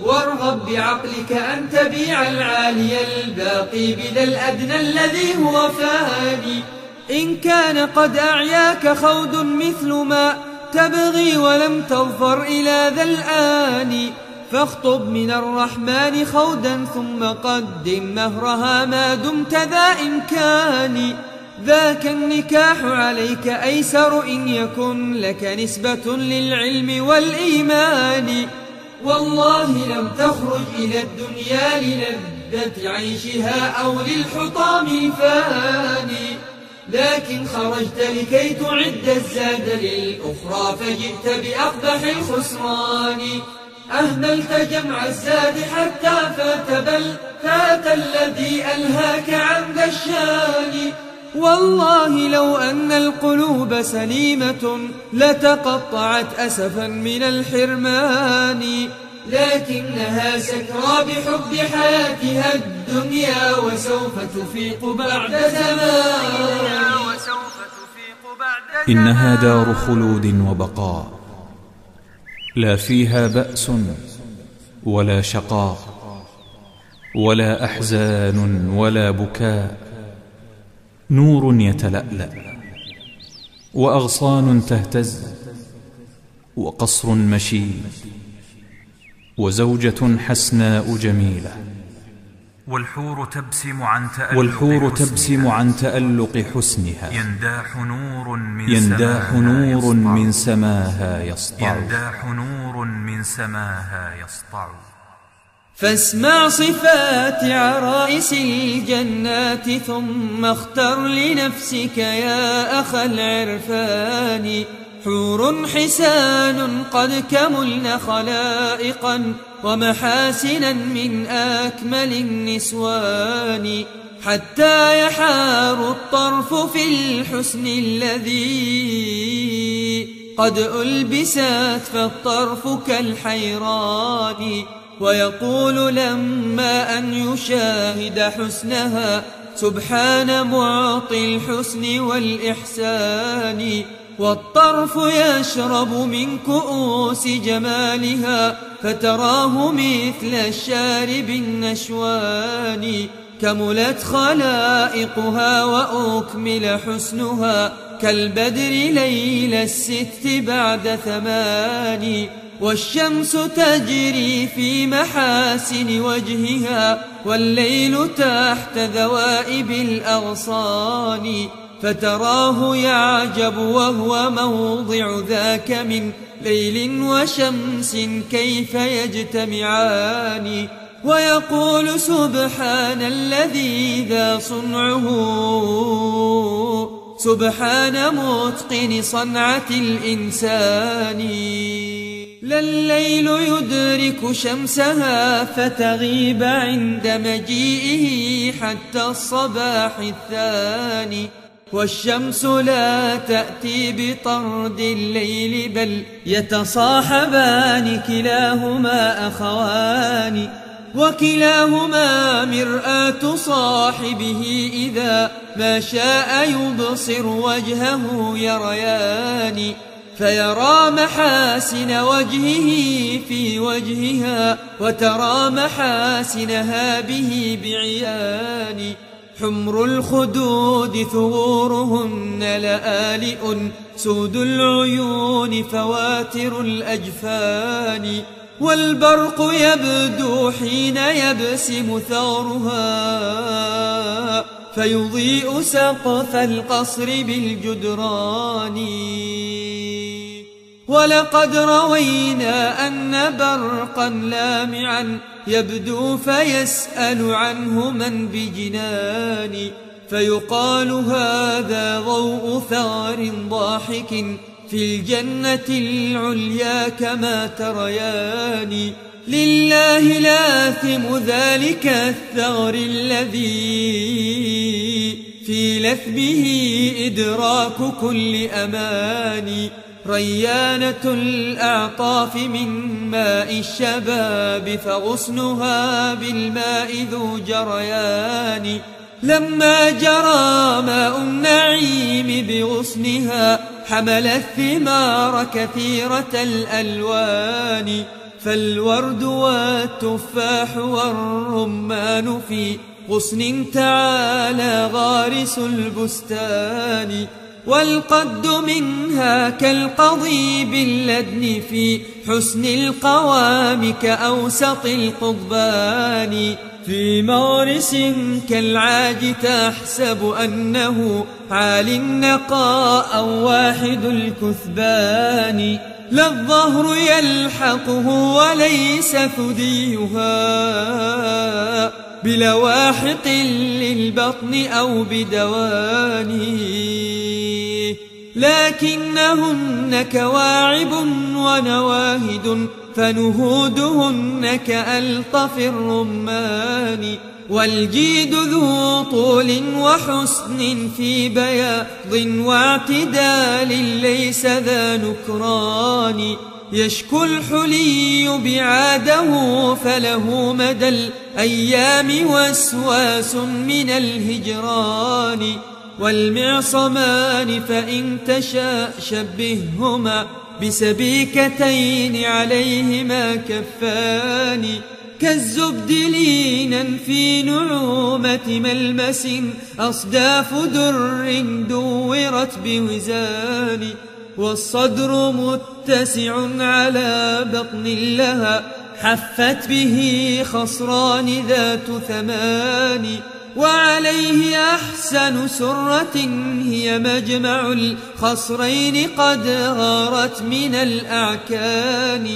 وارغب بعقلك أن تبيع العالي الباقي بذا الأدنى الذي هو فاني. إن كان قد أعياك خود مثل ما تبغي ولم تظفر إلى ذا الآن. فاخطب من الرحمن خودا ثم قدم مهرها ما دمت ذا إمكان. ذاك النكاح عليك أيسر إن يكن لك نسبة للعلم والإيمان. والله لم تخرج إلى الدنيا للذة لذة عيشها أو للحطام الفاني لكن خرجت لكي تعد الزاد للأخرى فجئت بأقبح الخسران. أهملت جمع الزاد حتى فات بل فات الذي ألهاك عن ذا الشان. والله لو أن القلوب سليمة لتقطعت أسفا من الحرمان. لكنها سكرى بحب حياتها الدنيا وسوف تفيق بعد زمان. إنها دار خلود وبقاء. لا فيها بأس ولا شقاء ولا أحزان ولا بكاء. نور يتلألأ وأغصان تهتز وقصر مشيد وزوجة حسناء جميلة والحور تبسم عن تألق والحور حسنها. تبسم عن تألق حسنها ينداح نور من ينداح سماها نور. من سماها يسطع ينداح نور من سماها يسطع فاسمع صفات عرائس الجنات ثم اختر لنفسك يا أخا العرفان. حور حسان قد كملن خلائقا ومحاسنا من أكمل النسوان. حتى يحار الطرف في الحسن الذي قد ألبست فالطرف كالحيران. ويقول لما أن يشاهد حسنها سبحان معطي الحسن والإحسان والطرف يشرب من كؤوس جمالها فتراه مثل الشارب النشوان كملت خلائقها وأكمل حسنها كالبدر ليل الست بعد ثمان. والشمس تجري في محاسن وجهها والليل تحت ذوائب الأغصان فتراه يعجب وهو موضع ذاك من ليل وشمس كيف يجتمعان. ويقول سبحان الذي ذا صنعه سبحان متقن صنعة الإنسان. لا الليل يدرك شمسها فتغيب عند مجيئه حتى الصباح الثاني. والشمس لا تأتي بطرد الليل بل يتصاحبان كلاهما أخوان. وكلاهما مرآة صاحبه إذا ما شاء يبصر وجهه يريان. فيرى محاسن وجهه في وجهها وترى محاسنها به بعيان. حمر الخدود ثغورهن لآلئ سود العيون فواتر الأجفان. والبرق يبدو حين يبسم ثغرها. فيضيء سقف القصر بالجدران. ولقد روينا أن برقا لامعا يبدو فيسأل عنه من بجنان. فيقال هذا ضوء ثار ضاحك في الجنة العليا كما تريان. لله لاثم ذلك الثغر الذي في لثبه إدراك كل أمان ريانة الأعطاف من ماء الشباب فغصنها بالماء ذو جريان لما جرى ماء النعيم بغصنها حمل الثمار كثيرة الألوان فالورد والتفاح والرمان في غصن تعالى غارس البستان والقد منها كالقضيب اللدن في حسن القوام كأوسط القضبان. في مغرس كالعاج تحسب أنه عال النقاء واحد الكثبان. لا الظهر يلحقه وليس ثديها. بلواحق للبطن أو بدواني. لكنهن كواعب ونواهد فنهودهن كألطف الرمان. والجيد ذو طول وحسن في بياض واعتدال ليس ذا نكران. يشكو الحلي بعاده فله مدى الأيام وسواس من الهجران. والمعصمان فإن تشاء شبههما بسبيكتين عليهما كفان. كالزبد لينا في نعومة ملمس أصداف در دورت بوزان والصدر متسع على بطن لها حفت به خصران ذات ثمان. وعليه أحسن سرة هي مجمع الخصرين قد غارت من الأعكان.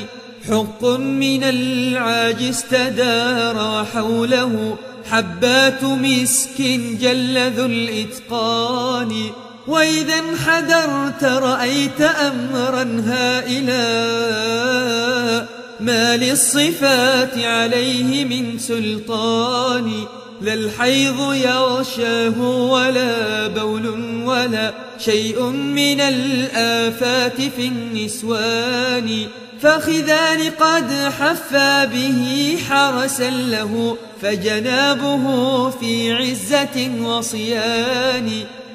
حق من العاج استدار حوله حبات مسك جل ذو الإتقان. وإذا انحدرت رأيت أمرا هائلا. ما للصفات عليه من سلطان. لا الحيض يغشاه ولا بول ولا شيء من الآفات في النسوان. فخذان قد حفى به حرسا له فجنابه في عزة وصيان.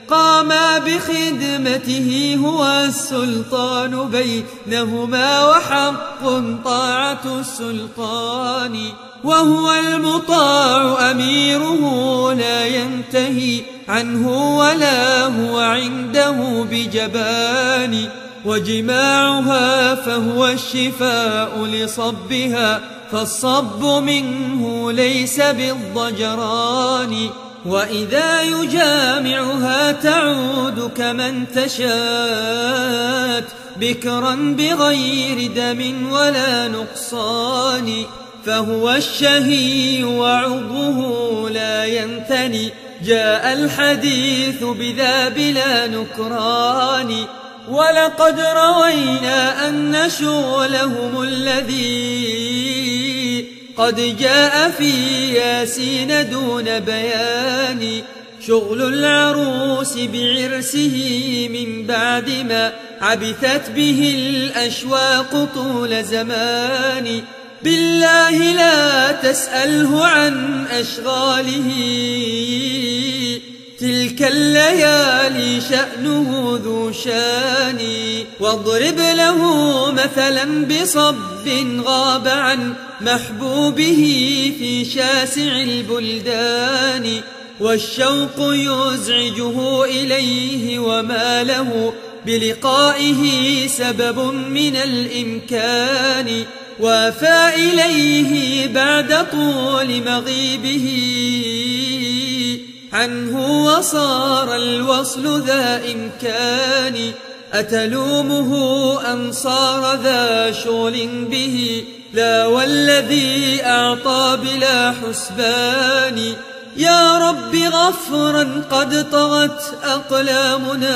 قاما بخدمته هو السلطان بينهما وحق طاعة السلطان. وهو المطاع أميره لا ينتهي عنه ولا هو عنده بجبان. وجماعها فهو الشفاء لصبها فالصب منه ليس بالضجران. وإذا يجامعها تعود كمن تشات بكرا بغير دم ولا نقصان. فهو الشهي وعضه لا ينثني جاء الحديث بذا بلا نكران. ولقد روينا أن شغلهم الذي قد جاء في ياسين دون بيان. شغل العروس بعرسه من بعد ما عبثت به الأشواق طول زمان. بالله لا تسأله عن أشغاله. تلك الليالي شأنه ذو شان واضرب له مثلا بصب غاب عن محبوبه في شاسع البلدان والشوق يزعجه إليه وما له بلقائه سبب من الإمكان وافى إليه بعد طول مغيبه. عنه وصار الوصل ذا إمكان أتلومه أم صار ذا شغل به؟ لا والذي أعطى بلا حسبان. يا رب غفرا قد طغت أقلامنا.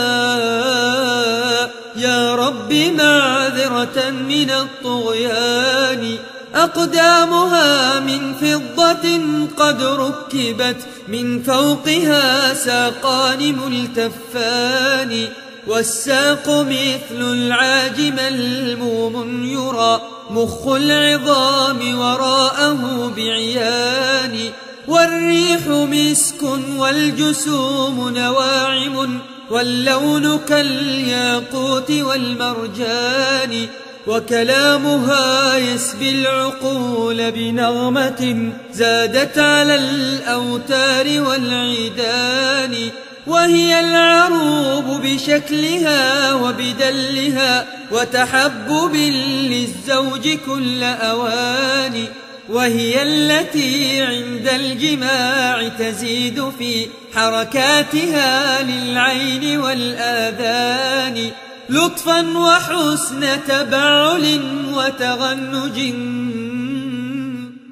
يا رب معذرة من الطغيان. أقدامها من فضة قد ركبت من فوقها ساقان ملتفان والساق مثل العاج ملموم يرى مخ العظام وراءه بعيان والريح مسك والجسوم نواعم واللون كالياقوت والمرجان. وكلامها يسبي العقول بنغمة زادت على الأوتار والعيدان وهي العروب بشكلها وبدلها وتحبب للزوج كل أوان وهي التي عند الجماع تزيد في حركاتها للعين والآذان. لطفا وحسن تبعل وتغنج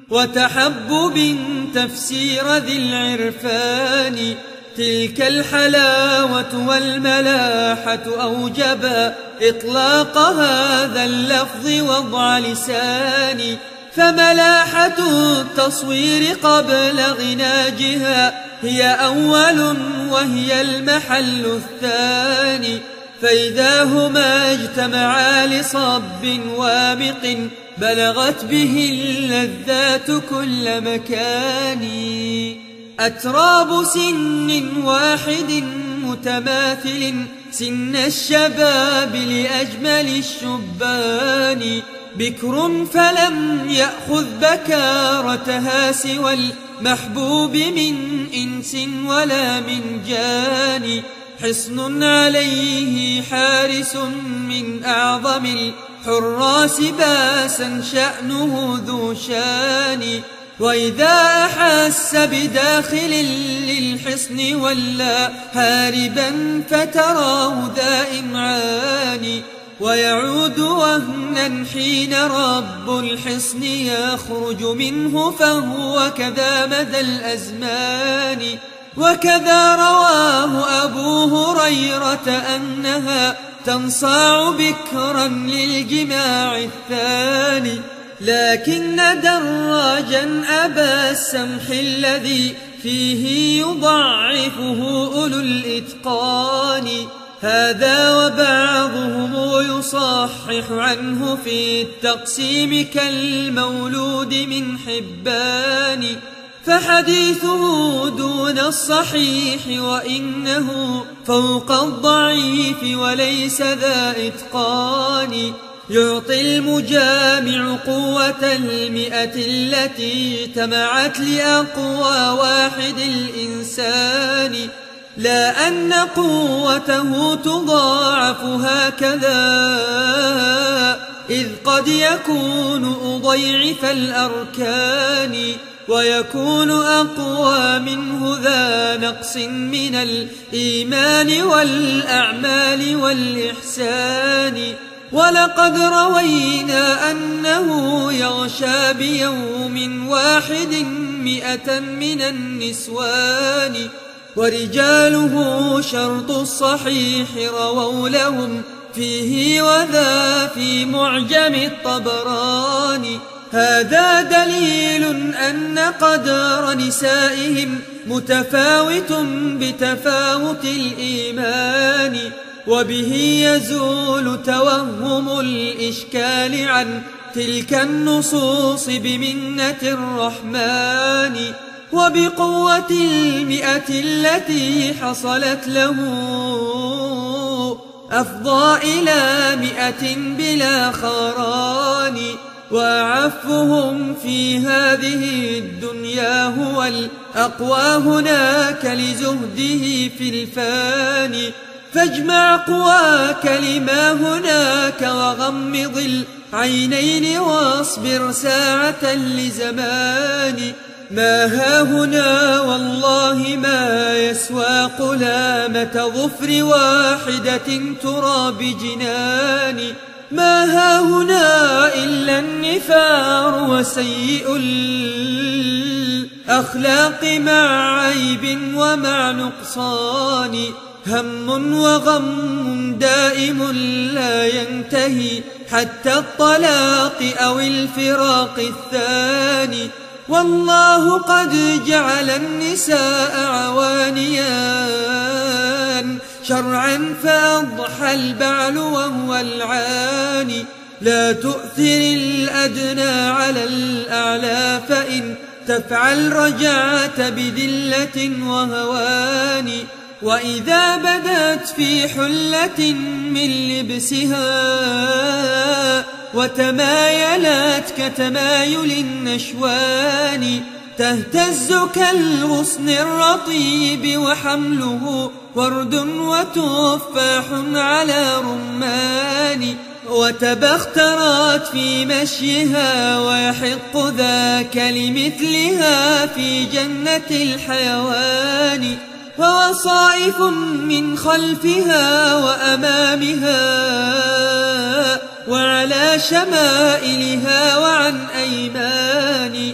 وتحبب تفسير ذي العرفان تلك الحلاوة والملاحة أوجبا إطلاق هذا اللفظ وضع لساني فملاحة التصوير قبل غناجها هي أول وهي المحل الثاني فإذا هما اجتمعا لصب وامق بلغت به اللذات كل مكان. أتراب سن واحد متماثل سن الشباب لأجمل الشبان. بكر فلم يأخذ بكارتها سوى المحبوب من إنس ولا من جان. حصن عليه حارس من أعظم الحراس باسا شأنه ذو شان. وإذا أحس بداخل للحصن ولا هاربا فتراه ذا إمعان. ويعود وهنا حين رب الحصن يخرج منه فهو كذا مدى الأزمان. وكذا رواه أبو هريرة أنها تنصاع بكرا للجماع الثاني لكن دراجا أبا السمح الذي فيه يضعفه أولو الإتقان. هذا وبعضهم يصحح عنه في التقسيم كالمولود من حبان. فحديثه دون الصحيح وإنه فوق الضعيف وليس ذا إتقان. يعطي المجامع قوة المئة التي اجتمعت لأقوى واحد الإنسان. لا أن قوته تضاعف هكذا. إذ قد يكون أضيعف الأركان. ويكون أقوى منه ذا نقص من الإيمان والأعمال والإحسان. ولقد روينا أنه يغشى بيوم واحد مئة من النسوان. ورجاله شرط الصحيح رووا لهم فيه وذا في معجم الطبراني هذا دليل أن قدر نسائهم متفاوت بتفاوت الإيمان وبه يزول توهم الإشكال عن تلك النصوص بمنة الرحمن وبقوة المئة التي حصلت له أفضى إلى مئة بلا خران. وأعفهم في هذه الدنيا هو الأقوى هناك لزهده في الفاني فاجمع قواك لما هناك وغمض العينين واصبر ساعة لزمان. ما ها هنا والله ما يسوى قلامة ظفر واحدة ترى بجنان. ما ها هنا إلا النفار وسيء الأخلاق مع عيب ومع نقصان هم وغم دائم لا ينتهي حتى الطلاق أو الفراق الثاني. والله قد جعل النساء عوانيان شرعا فأضحى البعل وهو العاني. لا تؤثر الأدنى على الأعلى فإن تفعل رجعت بذلة وهوان. وإذا بدت في حلة من لبسها وتمايلت كتمايل النشوان. تهتز كالغصن الرطيب وحمله ورد وتفاح على رمان وتبخترت في مشيها ويحق ذاك لمثلها في جنة الحيوان ووصائف من خلفها وأمامها وعلى شمائلها وعن أيمان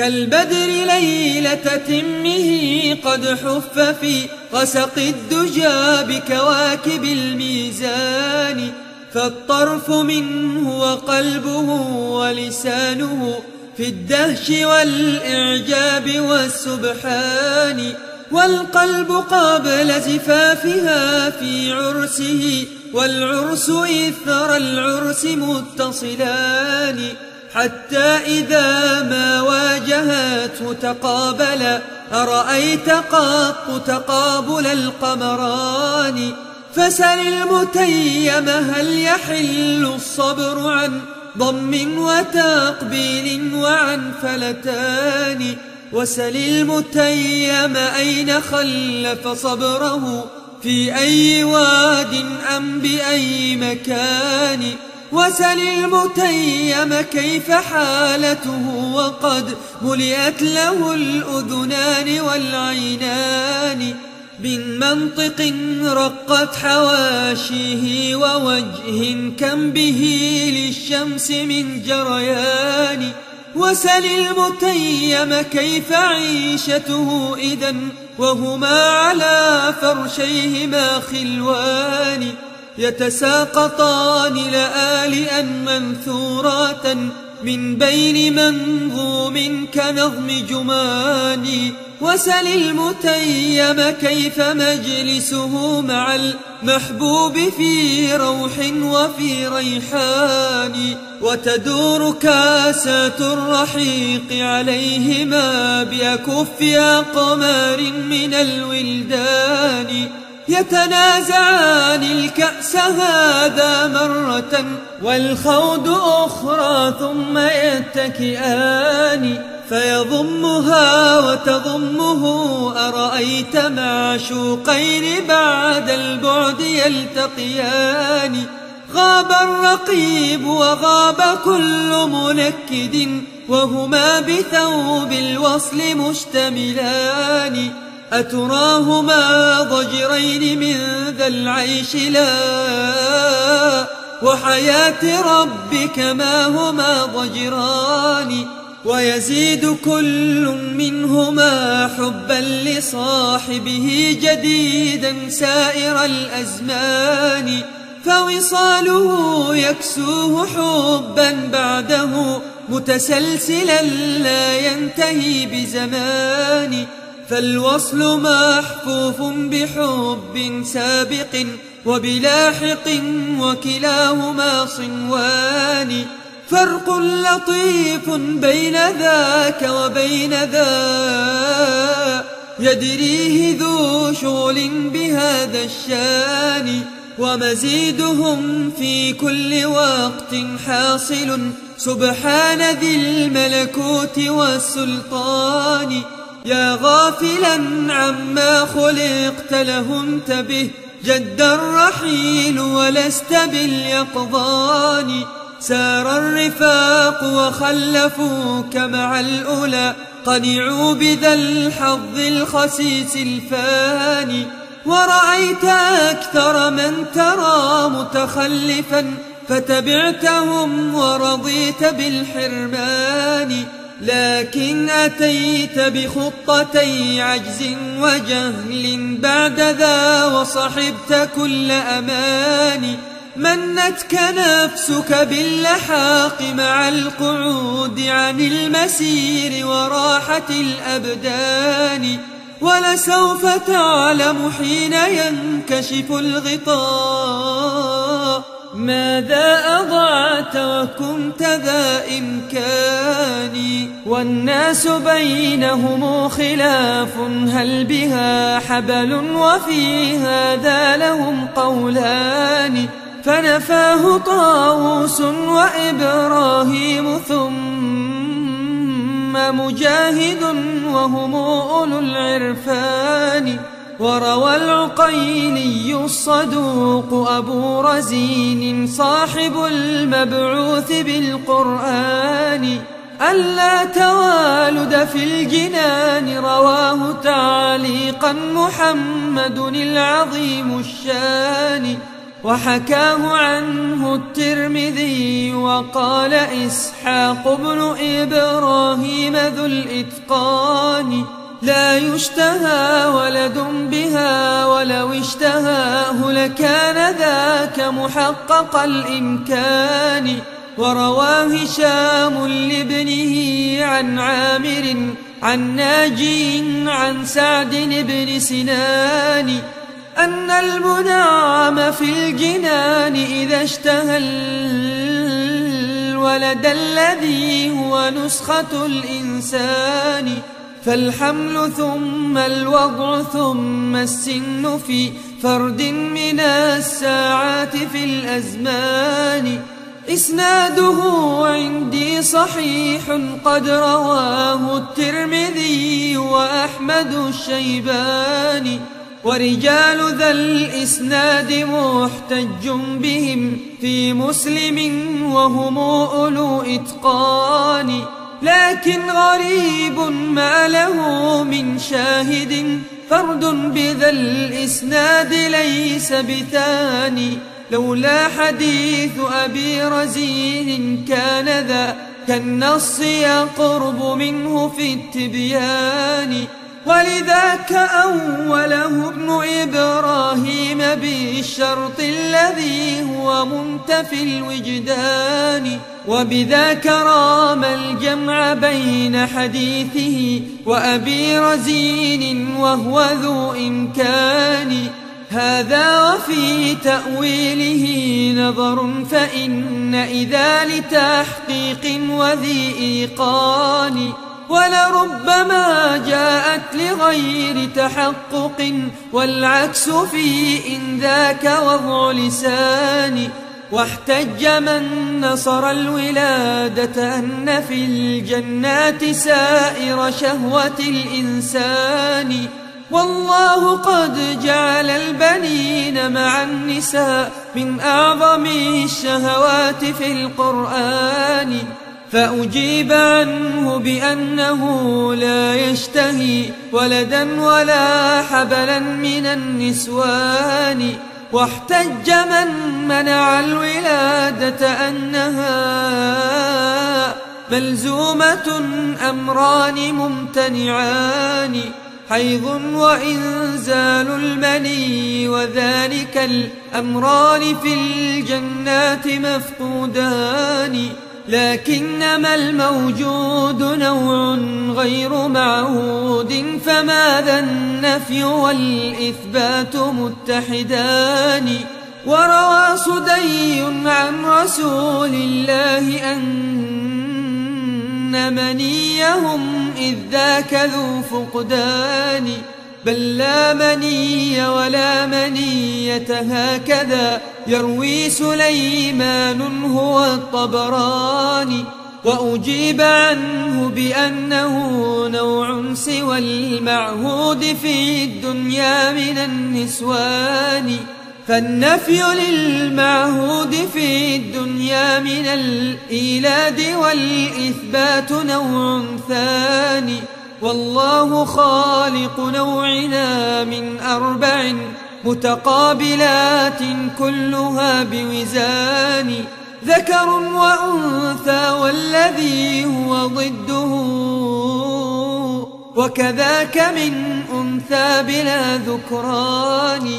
كالبدر ليلة تمه قد حف في غسق الدجى بكواكب الميزان فالطرف منه وقلبه ولسانه في الدهش والإعجاب والسبحان والقلب قبل زفافها في عرسه والعرس إثر العرس متصلان. حتى إذا ما واجهته تقابلا أرأيت قط تقابل القمران؟ فسل المتيم هل يحل الصبر عن ضم وتقبيل وعن فلتان؟ وسل المتيم أين خلف صبره؟ في أي واد أم بأي مكان؟ وسل المتيم كيف حالته وقد ملئت له الأذنان والعينان من منطق رقت حواشيه ووجه كم به للشمس من جريان وسل المتيم كيف عيشته إذا وهما على فرشيهما خلوان يتساقطان لآلئا منثورات من بين منظوم كنظم جمان. وسل المتيم كيف مجلسه مع المحبوب في روح وفي ريحان. وتدور كاسات الرحيق عليهما بأكف أقمار من الولدان. يتنازعان الكأس هذا مرة والخوض أخرى ثم يتكئان فيضمها وتضمه أرأيت معشوقين بعد البعد يلتقيان غاب الرقيب وغاب كل منكد وهما بثوب الوصل مشتملان أتراهما ضجرين من ذا العيش لا وحياة ربك ما هما ضجران ويزيد كل منهما حبا لصاحبه جديدا سائر الأزمان فوصاله يكسوه حبا بعده متسلسلا لا ينتهي بزمان فالوصل محفوف بحب سابق وبلاحق وكلاهما صنوان. فرق لطيف بين ذاك وبين ذا. يدريه ذو شغل بهذا الشان. ومزيدهم في كل وقت حاصل. سبحان ذي الملكوت والسلطان. يا غافلا عما خلقت له انتبه جد الرحيل ولست باليقظان. سار الرفاق وخلفوك مع الأولى قنعوا بذا الحظ الخسيس الفاني. ورأيت أكثر من ترى متخلفا فتبعتهم ورضيت بالحرمان. لكن أتيت بخطتي عجز وجهل بعد ذا وصحبت كل أمان منتك نفسك باللحاق مع القعود عن المسير وراحة الأبدان ولسوف تعلم حين ينكشف الغطاء ماذا أضعت وكنت ذا إمكاني والناس بينهم خلاف هل بها حبل وفي هذا لهم قولان؟ فنفاه طاووس وإبراهيم ثم مجاهد وهم أولو العرفان. وروى العقيلي الصدوق أبو رزين صاحب المبعوث بالقرآن ألا توالد في الجنان رواه تعليقا محمد العظيم الشان وحكاه عنه الترمذي وقال إسحاق بن إبراهيم ذو الإتقان لا يشتهى ولد بها ولو اشتهاه لكان ذاك محقق الإمكان ورواه هشام لابنه عن عامر عن ناجي عن سعد بن سنان أن المنعم في الجنان إذا اشتهى الولد الذي هو نسخة الإنسان فالحمل ثم الوضع ثم السن في فرد من الساعات في الأزمان. إسناده عندي صحيح قد رواه الترمذي وأحمد الشيباني ورجال ذا الإسناد محتج بهم في مسلم وهم أولو إتقان. لكن غريب ما له من شاهد فرد بذا الإسناد ليس بثاني لولا حديث أبي رزين كان ذا كالنص يقرب منه في التبيان ولذاك أوله ابن إبراهيم بالشرط الذي هو منتفي الوجدان وبذاك رام الجمع بين حديثه وأبي رزين وهو ذو إمكان. هذا وفي تأويله نظر فإن إذا لتحقيق وذي إيقان. ولربما جاءت لغير تحقق والعكس في إن ذاك وضع لسان. واحتج من نصر الولادة أن في الجنات سائر شهوة الإنسان. والله قد جعل البنين مع النساء من أعظم الشهوات في القرآن. فأجيب عنه بأنه لا يشتهي ولدا ولا حبلا من النسوان. واحتج من منع الولادة أنها ملزومة أمران ممتنعان. حيض وإنزال المني وذلك الأمران في الجنات مفقودان. لكنما الموجود نوع غير معهود فماذا النفي والإثبات متحدان؟ وروى صدي عن رسول الله أن منيهم إذ ذاك ذو فقدان. بل لا مني ولا منية هكذا يروي سليمان هو الطبراني وأجيب عنه بأنه نوع سوى المعهود في الدنيا من النسوان. فالنفي للمعهود في الدنيا من الإيلاد والإثبات نوع ثاني. والله خالق نوعنا من أربع متقابلات كلها بوزان ذكر وأنثى والذي هو ضده وكذاك من أنثى بلا ذكران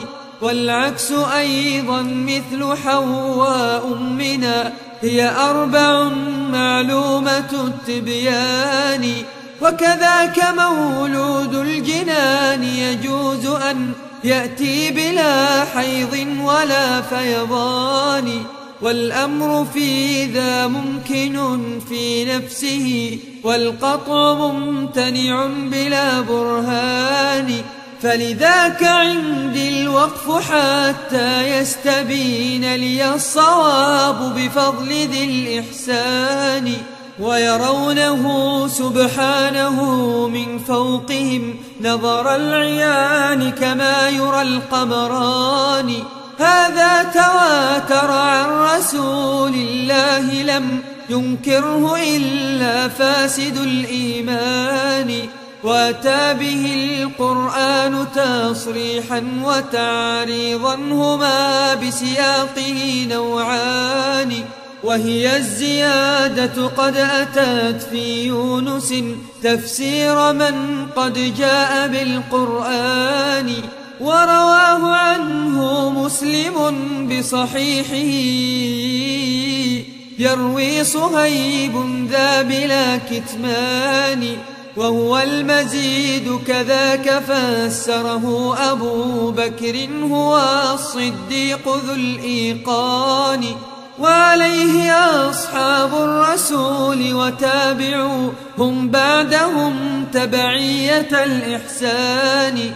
والعكس أيضا مثل حواء منا هي أربع معلومة التبيان. وكذاك مولود الجنان يجوز أن يأتي بلا حيض ولا فيضان والأمر في ذا ممكن في نفسه والقطع ممتنع بلا برهان. فلذاك عندي الوقف حتى يستبين لي الصواب بفضل ذي الإحسان. ويرونه سبحانه من فوقهم نظر العيان كما يرى القمران. هذا تواتر عن رسول الله لم ينكره إلا فاسد الإيمان. وأتى به القرآن تصريحا وتعريضا هما بسياقه نوعان. وهي الزيادة قد أتت في يونس. تفسير من قد جاء بالقرآن ورواه عنه مسلم بصحيحه. يروي صهيب ذا بلا كتمان وهو المزيد كذاك فسره أبو بكر هو الصديق ذو الإيقان. وعليه أصحاب الرسول وتابعوا هم بعدهم تبعية الإحسان.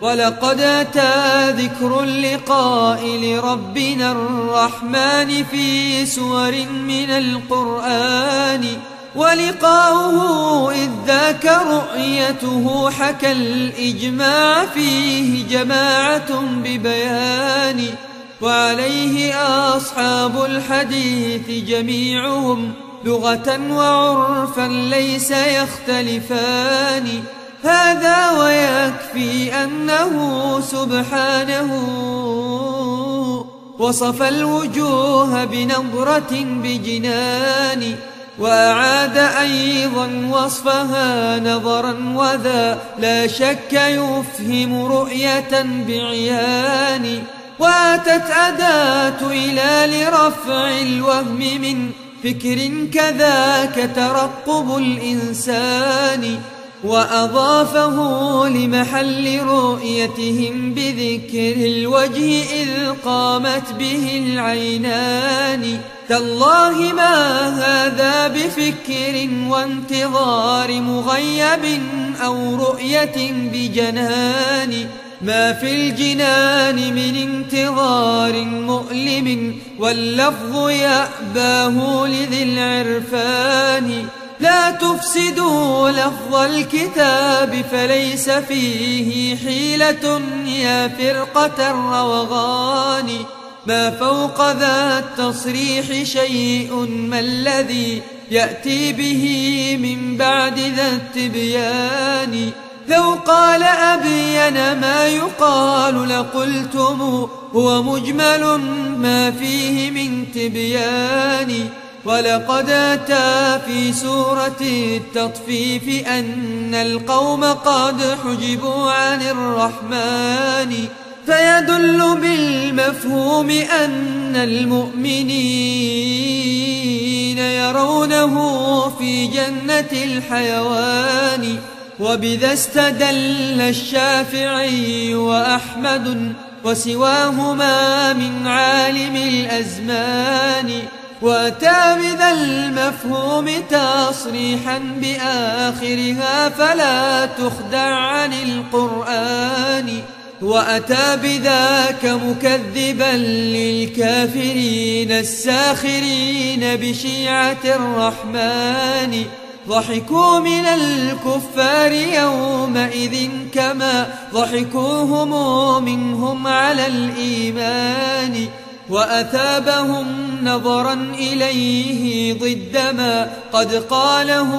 ولقد أتى ذكر اللقاء لربنا الرحمن في سور من القرآن. ولقاؤه إذ ذاك رؤيته حكى الإجماع فيه جماعة ببيان. وعليه أصحاب الحديث جميعهم لغة وعرفا ليس يختلفان. هذا ويكفي أنه سبحانه وصف الوجوه بنظرة بجنان وأعاد أيضا وصفها نظرا وذا لا شك يفهم رؤية بعيان. واتت أداة إلى لرفع الوهم من فكر كذاك ترقب الإنسان وأضافه لمحل رؤيتهم بذكر الوجه إذ قامت به العينان. تالله ما هذا بفكر وانتظار مغيب أو رؤية بجنان. ما في الجنان من انتظار مؤلم واللفظ يأباه لذي العرفان. لا تفسدوا لفظ الكتاب فليس فيه حيلة يا فرقة الروغان. ما فوق ذا التصريح شيء ما الذي يأتي به من بعد ذا التبيان. لو قال أبين ما يقال لقلتم هو مجمل ما فيه من تبيان. ولقد أتى في سورة التطفيف أن القوم قد حجبوا عن الرحمن. فيدل بالمفهوم أن المؤمنين يرونه في جنة الحيوان. وبذا استدل الشافعي وأحمد وسواهما من عالم الأزمان وأتى بذا المفهوم تصريحا بآخرها فلا تخدع عن القرآن وأتى بذاك مكذبا للكافرين الساخرين بشيعة الرحمن ضحكوا من الكفار يومئذ كما ضحكوهم منهم على الإيمان وأثابهم نظرا إليه ضد ما قد قاله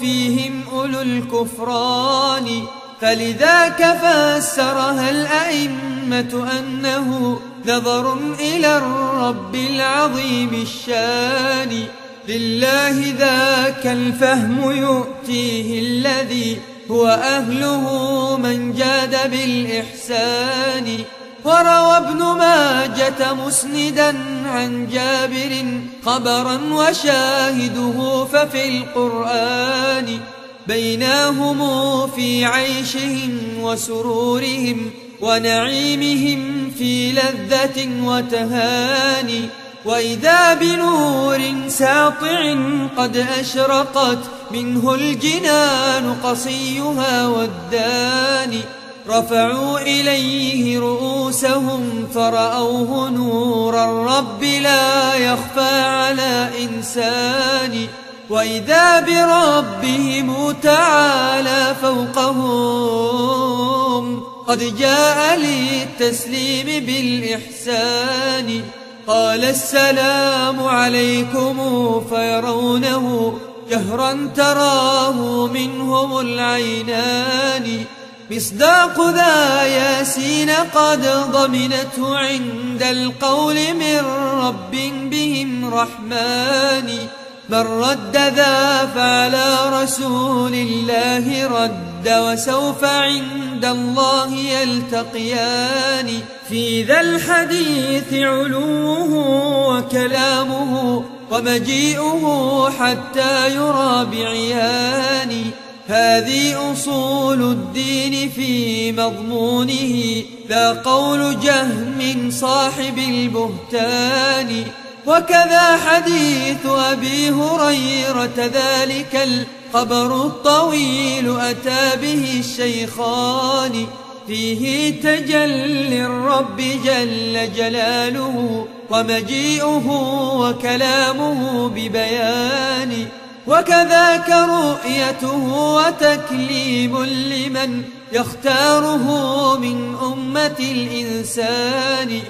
فيهم أولو الكفران فلذاك فسرها الأئمة أنه نظر إلى الرب العظيم الشان لله ذاك الفهم يؤتيه الذي هو أهله من جاد بالإحسان. وروى ابن ماجة مسندا عن جابر خبرا وشاهده ففي القرآن. بيناهم في عيشهم وسرورهم ونعيمهم في لذة وتهاني. وإذا بنور ساطع قد أشرقت منه الجنان قصيها والداني رفعوا إليه رؤوسهم فرأوه نور الرب لا يخفى على إنسان وإذا بربهم تعالى فوقهم قد جاء للتسليم بالإحسان قال السلام عليكم فيرونه جهرا تراه منهم العينان مصداق ذا ياسين قد ضمنته عند القول من رب بهم رحمن من رد ذا فعلى رسول الله رد وسوف عند الله يلتقيان. في ذا الحديث علوه وكلامه ومجيئه حتى يرى بعيان. هذه أصول الدين في مضمونه. ذا قول جهم صاحب البهتان. وكذا حديث أبي هريرة ذلك الخبر الطويل أتى به الشيخان. فيه تجلي الرب جل جلاله ومجيئه وكلامه ببيان. وكذاك رؤيته وتكليم لمن يختاره من أمة الإنسان.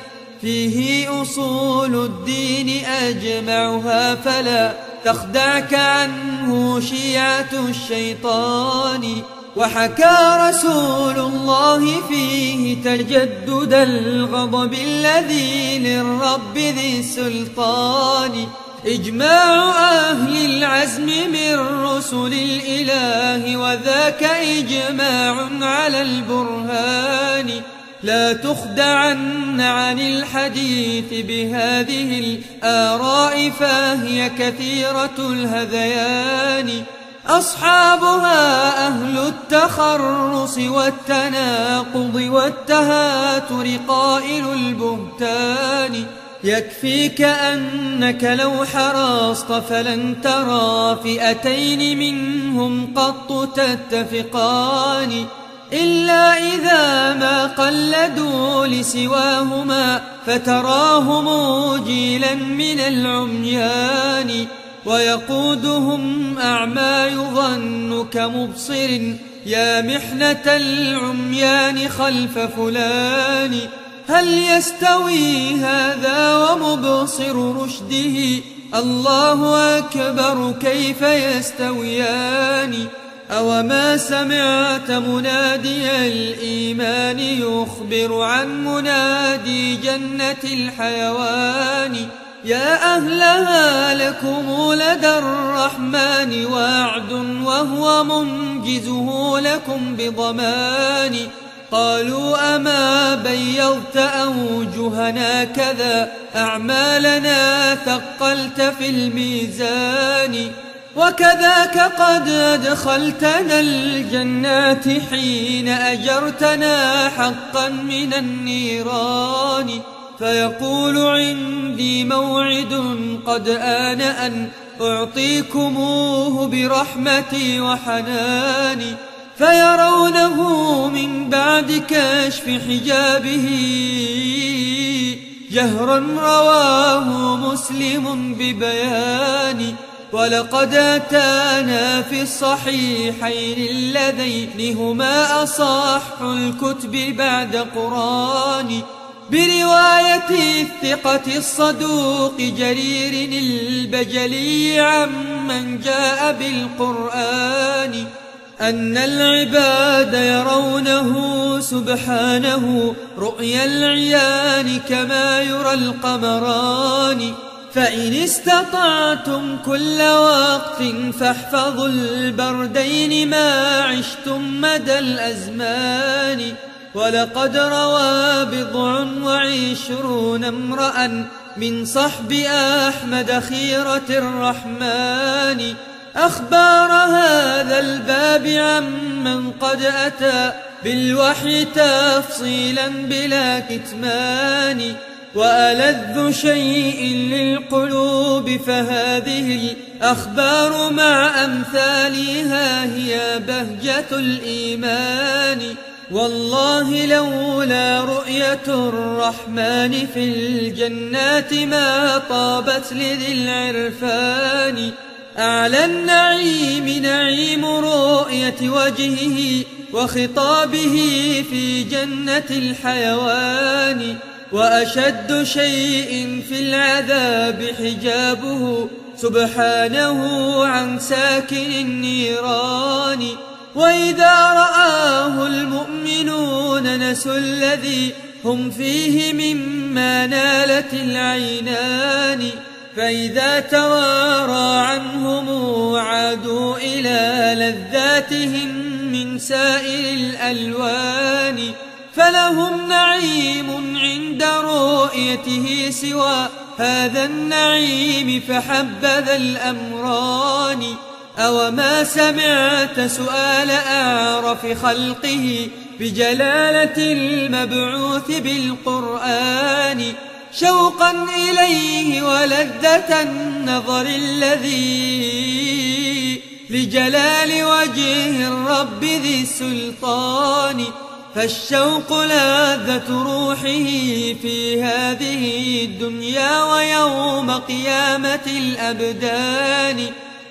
فيه أصول الدين أجمعها فلا تخدعك عنه شيعة الشيطان وحكى رسول الله فيه تجدد الغضب الذي للرب ذي السلطان إجماع أهل العزم من رسل الإله وذاك إجماع على البرهان. لا تخدعن عن الحديث بهذه الآراء فهي كثيرة الهذيان. أصحابها أهل التخرص والتناقض والتهاتر قائل البهتان. يكفيك أنك لو حرصت فلن ترى فئتين منهم قط تتفقان. إلا إذا ما قلدوا لسواهما فتراهم جيلا من العميان ويقودهم أعمى يظن كمبصر يا محنة العميان خلف فلان هل يستوي هذا ومبصر رشده الله أكبر كيف يستويان أوما سمعت منادي الإيمان يخبر عن منادي جنة الحيوان يا أهلها لكم لدى الرحمن وعد وهو منجزه لكم بضمان قالوا أما بيضت أوجهنا كذا أعمالنا ثقلت في الميزان وكذاك قد أدخلتنا الجنات حين أجرتنا حقا من النيران. فيقول عندي موعد قد آن أن أعطيكموه برحمتي وحناني فيرونه من بعد كشف حجابه. جهرا رواه مسلم ببيان. ولقد أتانا في الصحيحين اللذين هما أصح الكتب بعد قرآن برواية الثقة الصدوق جرير البجلي عمن جاء بالقرآن أن العباد يرونه سبحانه رؤيا العيان كما يرى القمران فإن استطعتم كل وقت فاحفظوا البردين ما عشتم مدى الأزمان ولقد روى بضع وعشرون امرأ من صحب أحمد خيرة الرحمن. أخبار هذا الباب عمن قد أتى بالوحي تفصيلا بلا كتمان. وألذ شيء للقلوب فهذه الأخبار مع أمثالها هي بهجة الإيمان والله لولا رؤية الرحمن في الجنات ما طابت لذي العرفان أعلى النعيم نعيم رؤية وجهه وخطابه في جنة الحيوان وأشد شيء في العذاب حجابه. سبحانه عن ساكن النيران. وإذا رآه المؤمنون نسوا الذي هم فيه مما نالت العينان. فإذا توارى عنهم عادوا إلى لذاتهم من سائر الألوان. فلهم نعيم عند رؤيته سوى هذا النعيم فحبذا الأمران. أو ما سمعت سؤال أعرف خلقه بجلالة المبعوث بالقرآن. شوقا إليه ولذة النظر الذي لجلال وجه الرب ذي السلطان. فالشوق لذة روحه في هذه الدنيا ويوم قيامة الأبدان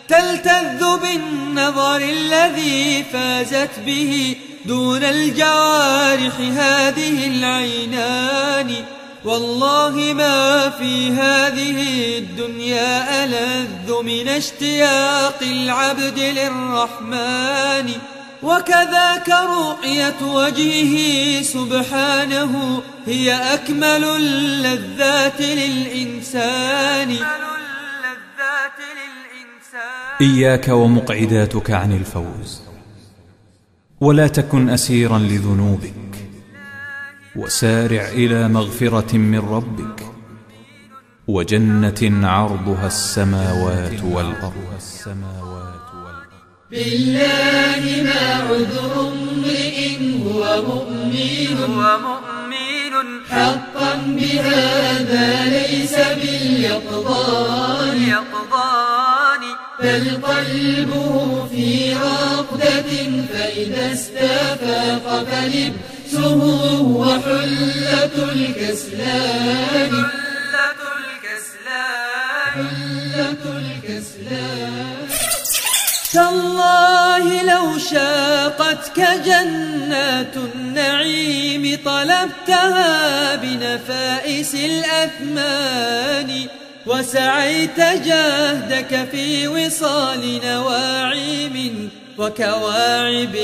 تلتذ بالنظر الذي فازت به دون الجوارح هذه العينان والله ما في هذه الدنيا ألذ من اشتياق العبد للرحمن وكذاك رؤية وجهه سبحانه هي أكمل اللذات للإنسان. إياك ومقعداتك عن الفوز. ولا تكن أسيرا لذنوبك. وسارع إلى مغفرة من ربك. وجنة عرضها السماوات والأرض. بالله ما عذر امرئ هو مؤمن. هو مؤمن. حقا بهذا ليس باليقظان. يقضان بل قلبه في رقدة فإذا استفاق فلبسه هو حلة الكسلان شاقتك جنات النعيم طلبتها بنفائس الأثمان وسعيت جهدك في وصال نواعم وكواعب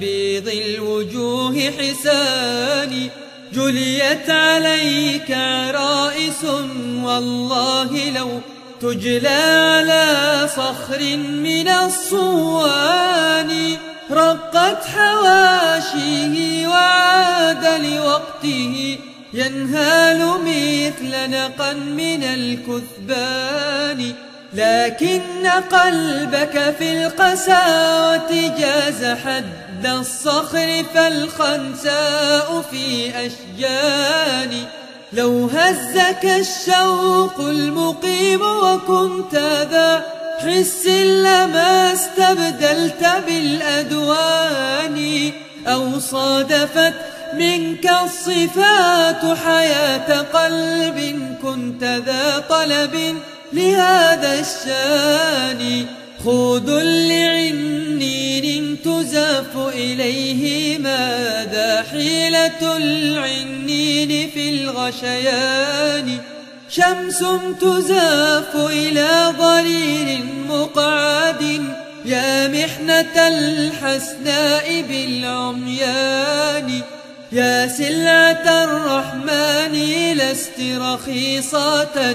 بيض الوجوه حسان جليت عليك عرائس والله لو تجلى على صخر من الصوان رقت حواشيه وعاد لوقته. ينهال مثل نقا من الكثبان لكن قلبك في القساوة جاز حد الصخر فالخنساء في أشجان. لو هزك الشوق المقيم وكنت ذا حس لما استبدلت بالأدوان أو صادفت منك الصفات حياة قلب كنت ذا طلب لهذا الشان خود لعنين تزاف إليه ماذا حيلة العنين في الغشيان شمس تزاف إلى ضرير مقعد يا محنة الحسناء بالعميان يا سلعة الرحمن لست رخيصة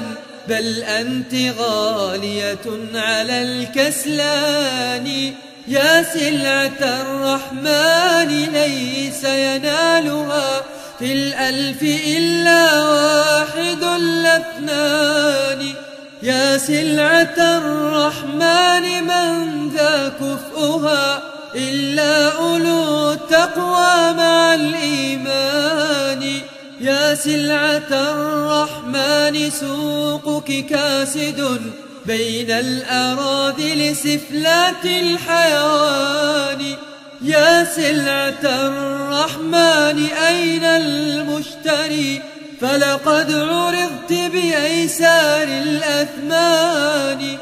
بل أنت غالية على الكسلان. يا سلعة الرحمن ليس ينالها في الألف إلا واحد الاثنان. يا سلعة الرحمن من ذا كفؤها إلا أولو التقوى مع الإيمان. يا سلعة الرحمن سوقك كاسد بين الأراذل سفلات الحيوان. يا سلعة الرحمن أين المشتري؟ فلقد عرضت بأيسار الأثمان.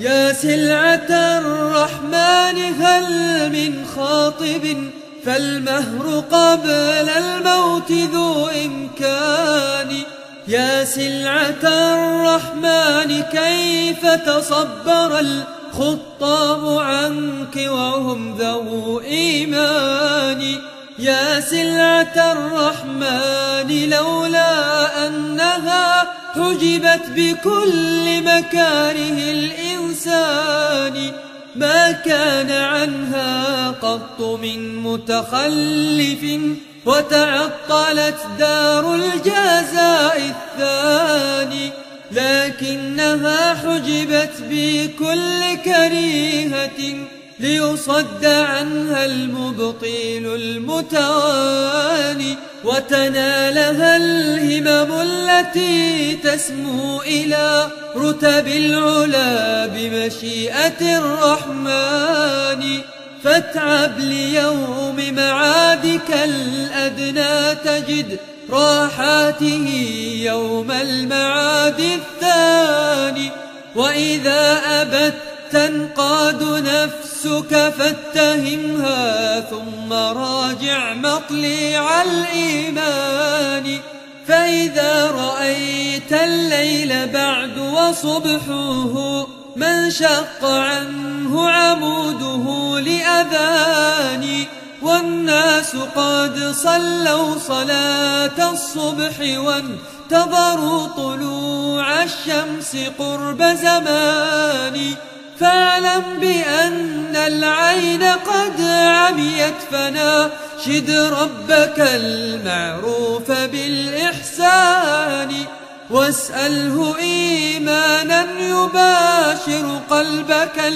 يا سلعة الرحمن هل من خاطب؟ فالمهر قبل الموت ذو إمكان يا سلعة الرحمن كيف تصبر الخطاب عنك وهم ذو إيمان يا سلعة الرحمن لولا أنها حجبت بكل مكاره الإنسان ما كان عنها قط من متخلف وتعطلت دار الجزاء الثاني لكنها حجبت بكل كريهة ليصد عنها المبطيل المتواني وتنالها الهمم التي تسمو إلى رتب العلا بمشيئة الرحمن. فاتعب ليوم معادك الأدنى تجد راحاته يوم المعاد الثاني. وإذا أبت تنقاد نفسك فاتهمها ثم راجع مطلع الإيمان. فإذا رأيت الليل بعد وصبحه من شق عنه عموده لأذان. والناس قد صلوا صلاة الصبح وانتظروا طلوع الشمس قرب زمان. فاعلم بأن العين قد عميت فناشد ربك المعروف بالإحسان. واسأله إيمانا يباشر قلبك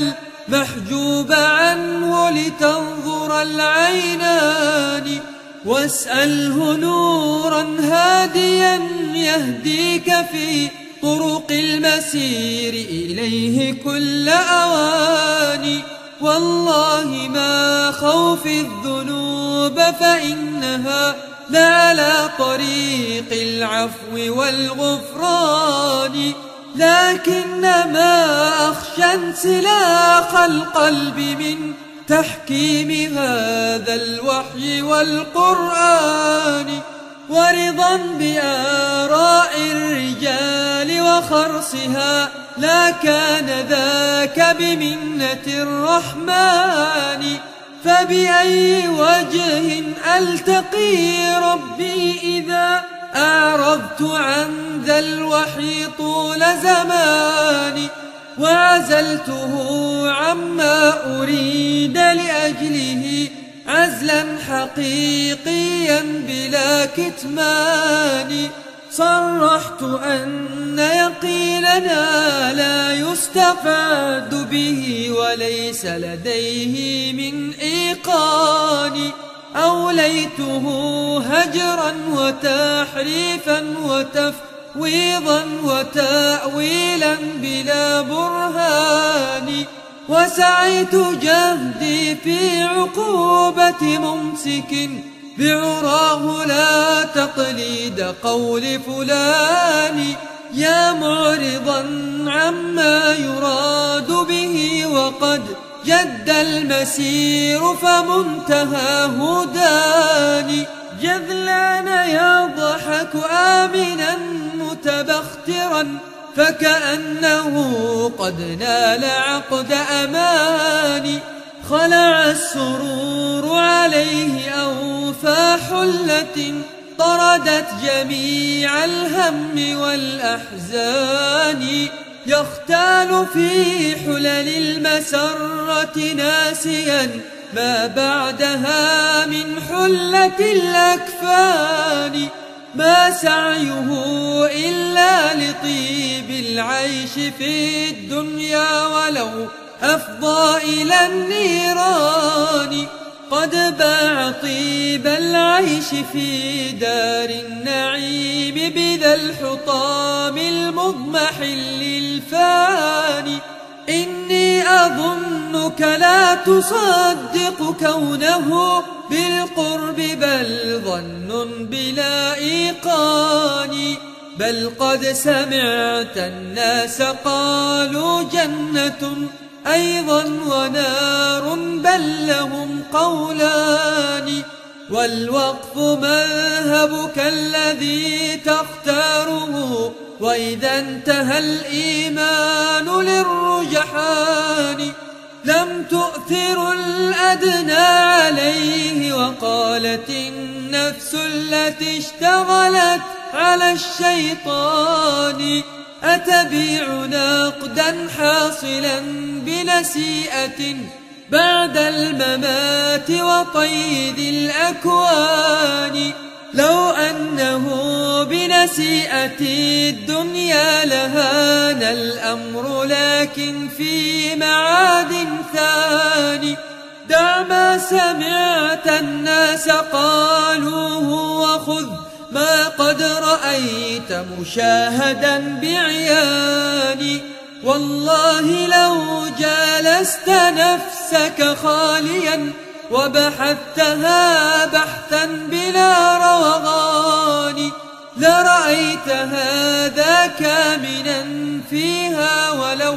المحجوب عنه لتنظر العينان. واسأله نورا هاديا يهديك في طرق المسير إليه كل أواني. والله ما خوف الذنوب فإنها لعلى طريق العفو والغفران. لكنما أخشى انسلاخ القلب من تحكيم هذا الوحي والقرآن. ورضا بآراء الرجال وخرصها لا كان ذاك بمنة الرحمن. فبأي وجه ألتقي ربي إذا أعرضت عن ذا الوحي طول زماني وعزلته عما أريد لأجله. عزلا حقيقيا بلا كتمان. صرحت أن يقيننا لا يستفاد به وليس لديه من إيقان. أوليته هجرا وتحريفا وتفويضا وتأويلا بلا برهان. وسعيت جهدي في عقوبة ممسك بعراه لا تقليد قول فلان يا معرضا عما يراد به وقد جد المسير فمنتهاه داني جذلان يضحك آمنا متبخترا فكأنه قد نال عقد أماني خلع السرور عليه أوفى حلة طردت جميع الهم والأحزان. يختال في حلل المسرة ناسيا ما بعدها من حلة الأكفان. ما سعيه إلا لطيب العيش في الدنيا ولو أفضى إلى النيران. قد باع طيب العيش في دار النعيم بذا الحطام المضمحل الفاني إني أظنك لا تصدق كونه بالقرب بل ظن بلا إيقان. بل قد سمعت الناس قالوا جنة أيضا ونار بل لهم قولان. والوقف مذهبك الذي تختاره وإذا انتهى الإيمان للرجحان لم تؤثر الأدنى عليه وقالت النفس التي اشتغلت على الشيطان أتبيع نقدا حاصلا بنسيئة بعد الممات وقيد الأكوان لو أنه بنسيئة الدنيا لهان الأمر لكن في معاد ثاني دع ما سمعت الناس قالوه وخذ ما قد رأيت مشاهدا بعياني. والله لو جالست نفسك خاليا وبحثتها بحثا بلا روغان. لرأيت هذا كامنا فيها ولو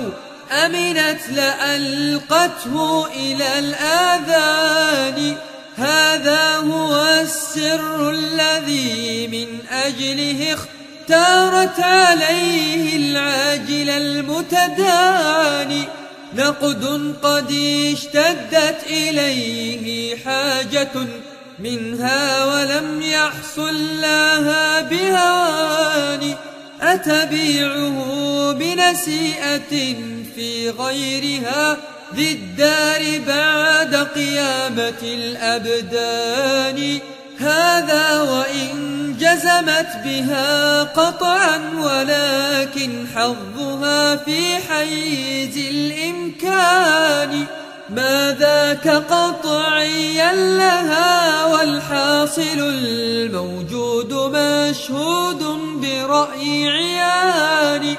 أمنت لألقته إلى الآذان. هذا هو السر الذي من أجله اختارت عليه العاجل المتداني. نقد قد اشتدت إليه حاجة منها ولم يحصل لها بهوان أتبيعه بنسيئة في غيرها ذي الدار بعد قيامة الأبدان. هذا وإن جزمت بها قطعا ولكن حظها في حيز الإمكان. ما ذاك قطعيا لها والحاصل الموجود مشهود برأي عيان.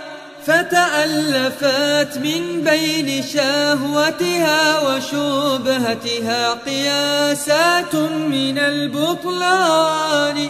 فتألفت من بين شهوتها وشبهتها قياسات من البطلان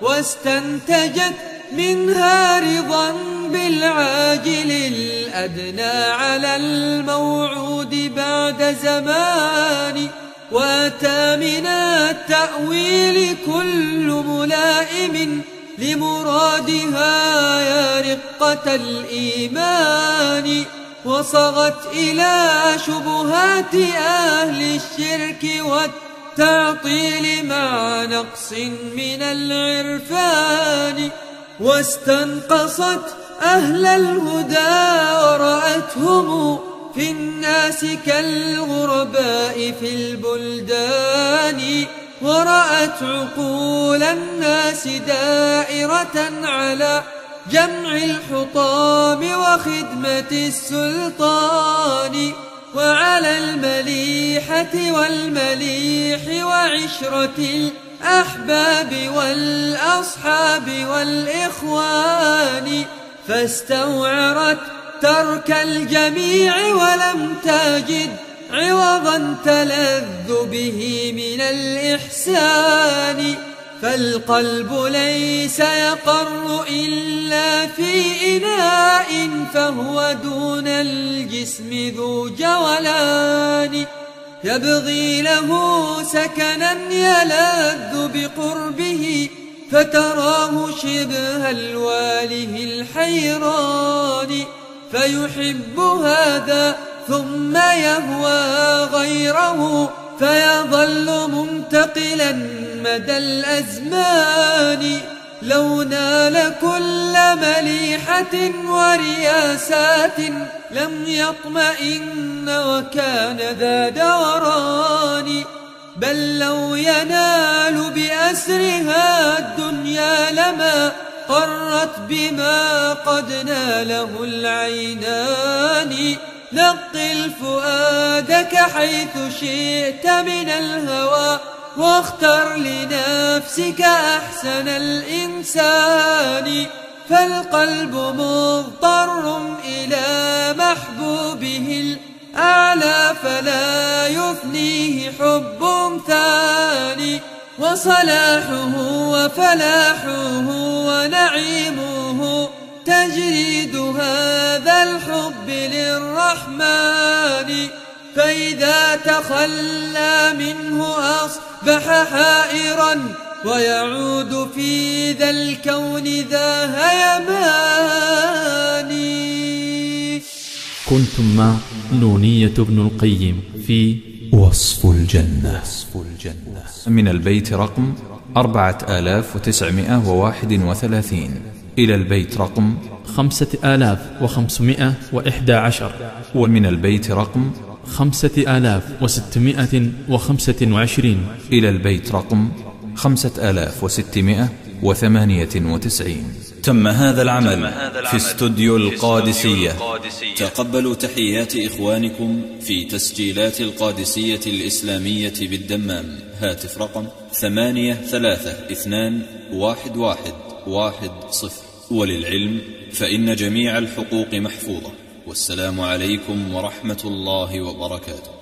واستنتجت منها رضا بالعاجل الأدنى على الموعود بعد زمان وأتى من التأويل كل ملائم لمرادها يا رقة الإيمان وصغت إلى شبهات أهل الشرك والتعطيل مع نقص من العرفان. واستنقصت أهل الهدى ورأتهم في الناس كالغرباء في البلدان. ورأت عقول الناس دائرة على جمع الحطام وخدمة السلطان وعلى المليحة والمليح وعشرة الأحباب والأصحاب والإخوان فاستوعرت ترك الجميع ولم تجد عوضا تلذ به من الإحسان فالقلب ليس يقر إلا في إناء فهو دون الجسم ذو جولان. يبغي له سكنا يلذ بقربه فتراه شبه الواله الحيران. فيحب هذا ثم يهوى غيره فيظل منتقلا مدى الأزمان لو نال كل مليحة ورياسات لم يطمئن وكان ذا دوران بل لو ينال بأسرها الدنيا لما قرت بما قد ناله العينان نقل فؤادك حيث شئت من الهوى واختر لنفسك أحسن الإنسان. فالقلب مضطر إلى محبوبه الأعلى فلا يفنيه حب ثاني. وصلاحه وفلاحه ونعيمه تجريد هذا الحب للرحمن؟ فإذا تخلى منه أصبح حائرا ويعود في ذا الكون ذا هيمان. كنتم مع نونية بن القيم في وصف الجنة. من البيت رقم 4931 إلى البيت. رقم خمسة آلاف وخمسمائة وإحدى عشر. ومن البيت رقم خمسة آلاف وستمائة وخمسة وعشرين. إلى البيت رقم خمسة آلاف وستمائة وثمانية وتسعين. تم هذا العمل في استوديو القادسية. تقبلوا تحيات إخوانكم في تسجيلات القادسية الإسلامية بالدمام. هاتف رقم ثمانية ثلاثة اثنان واحد واحد واحد صفر. وللعلم فإن جميع الحقوق محفوظة والسلام عليكم ورحمة الله وبركاته.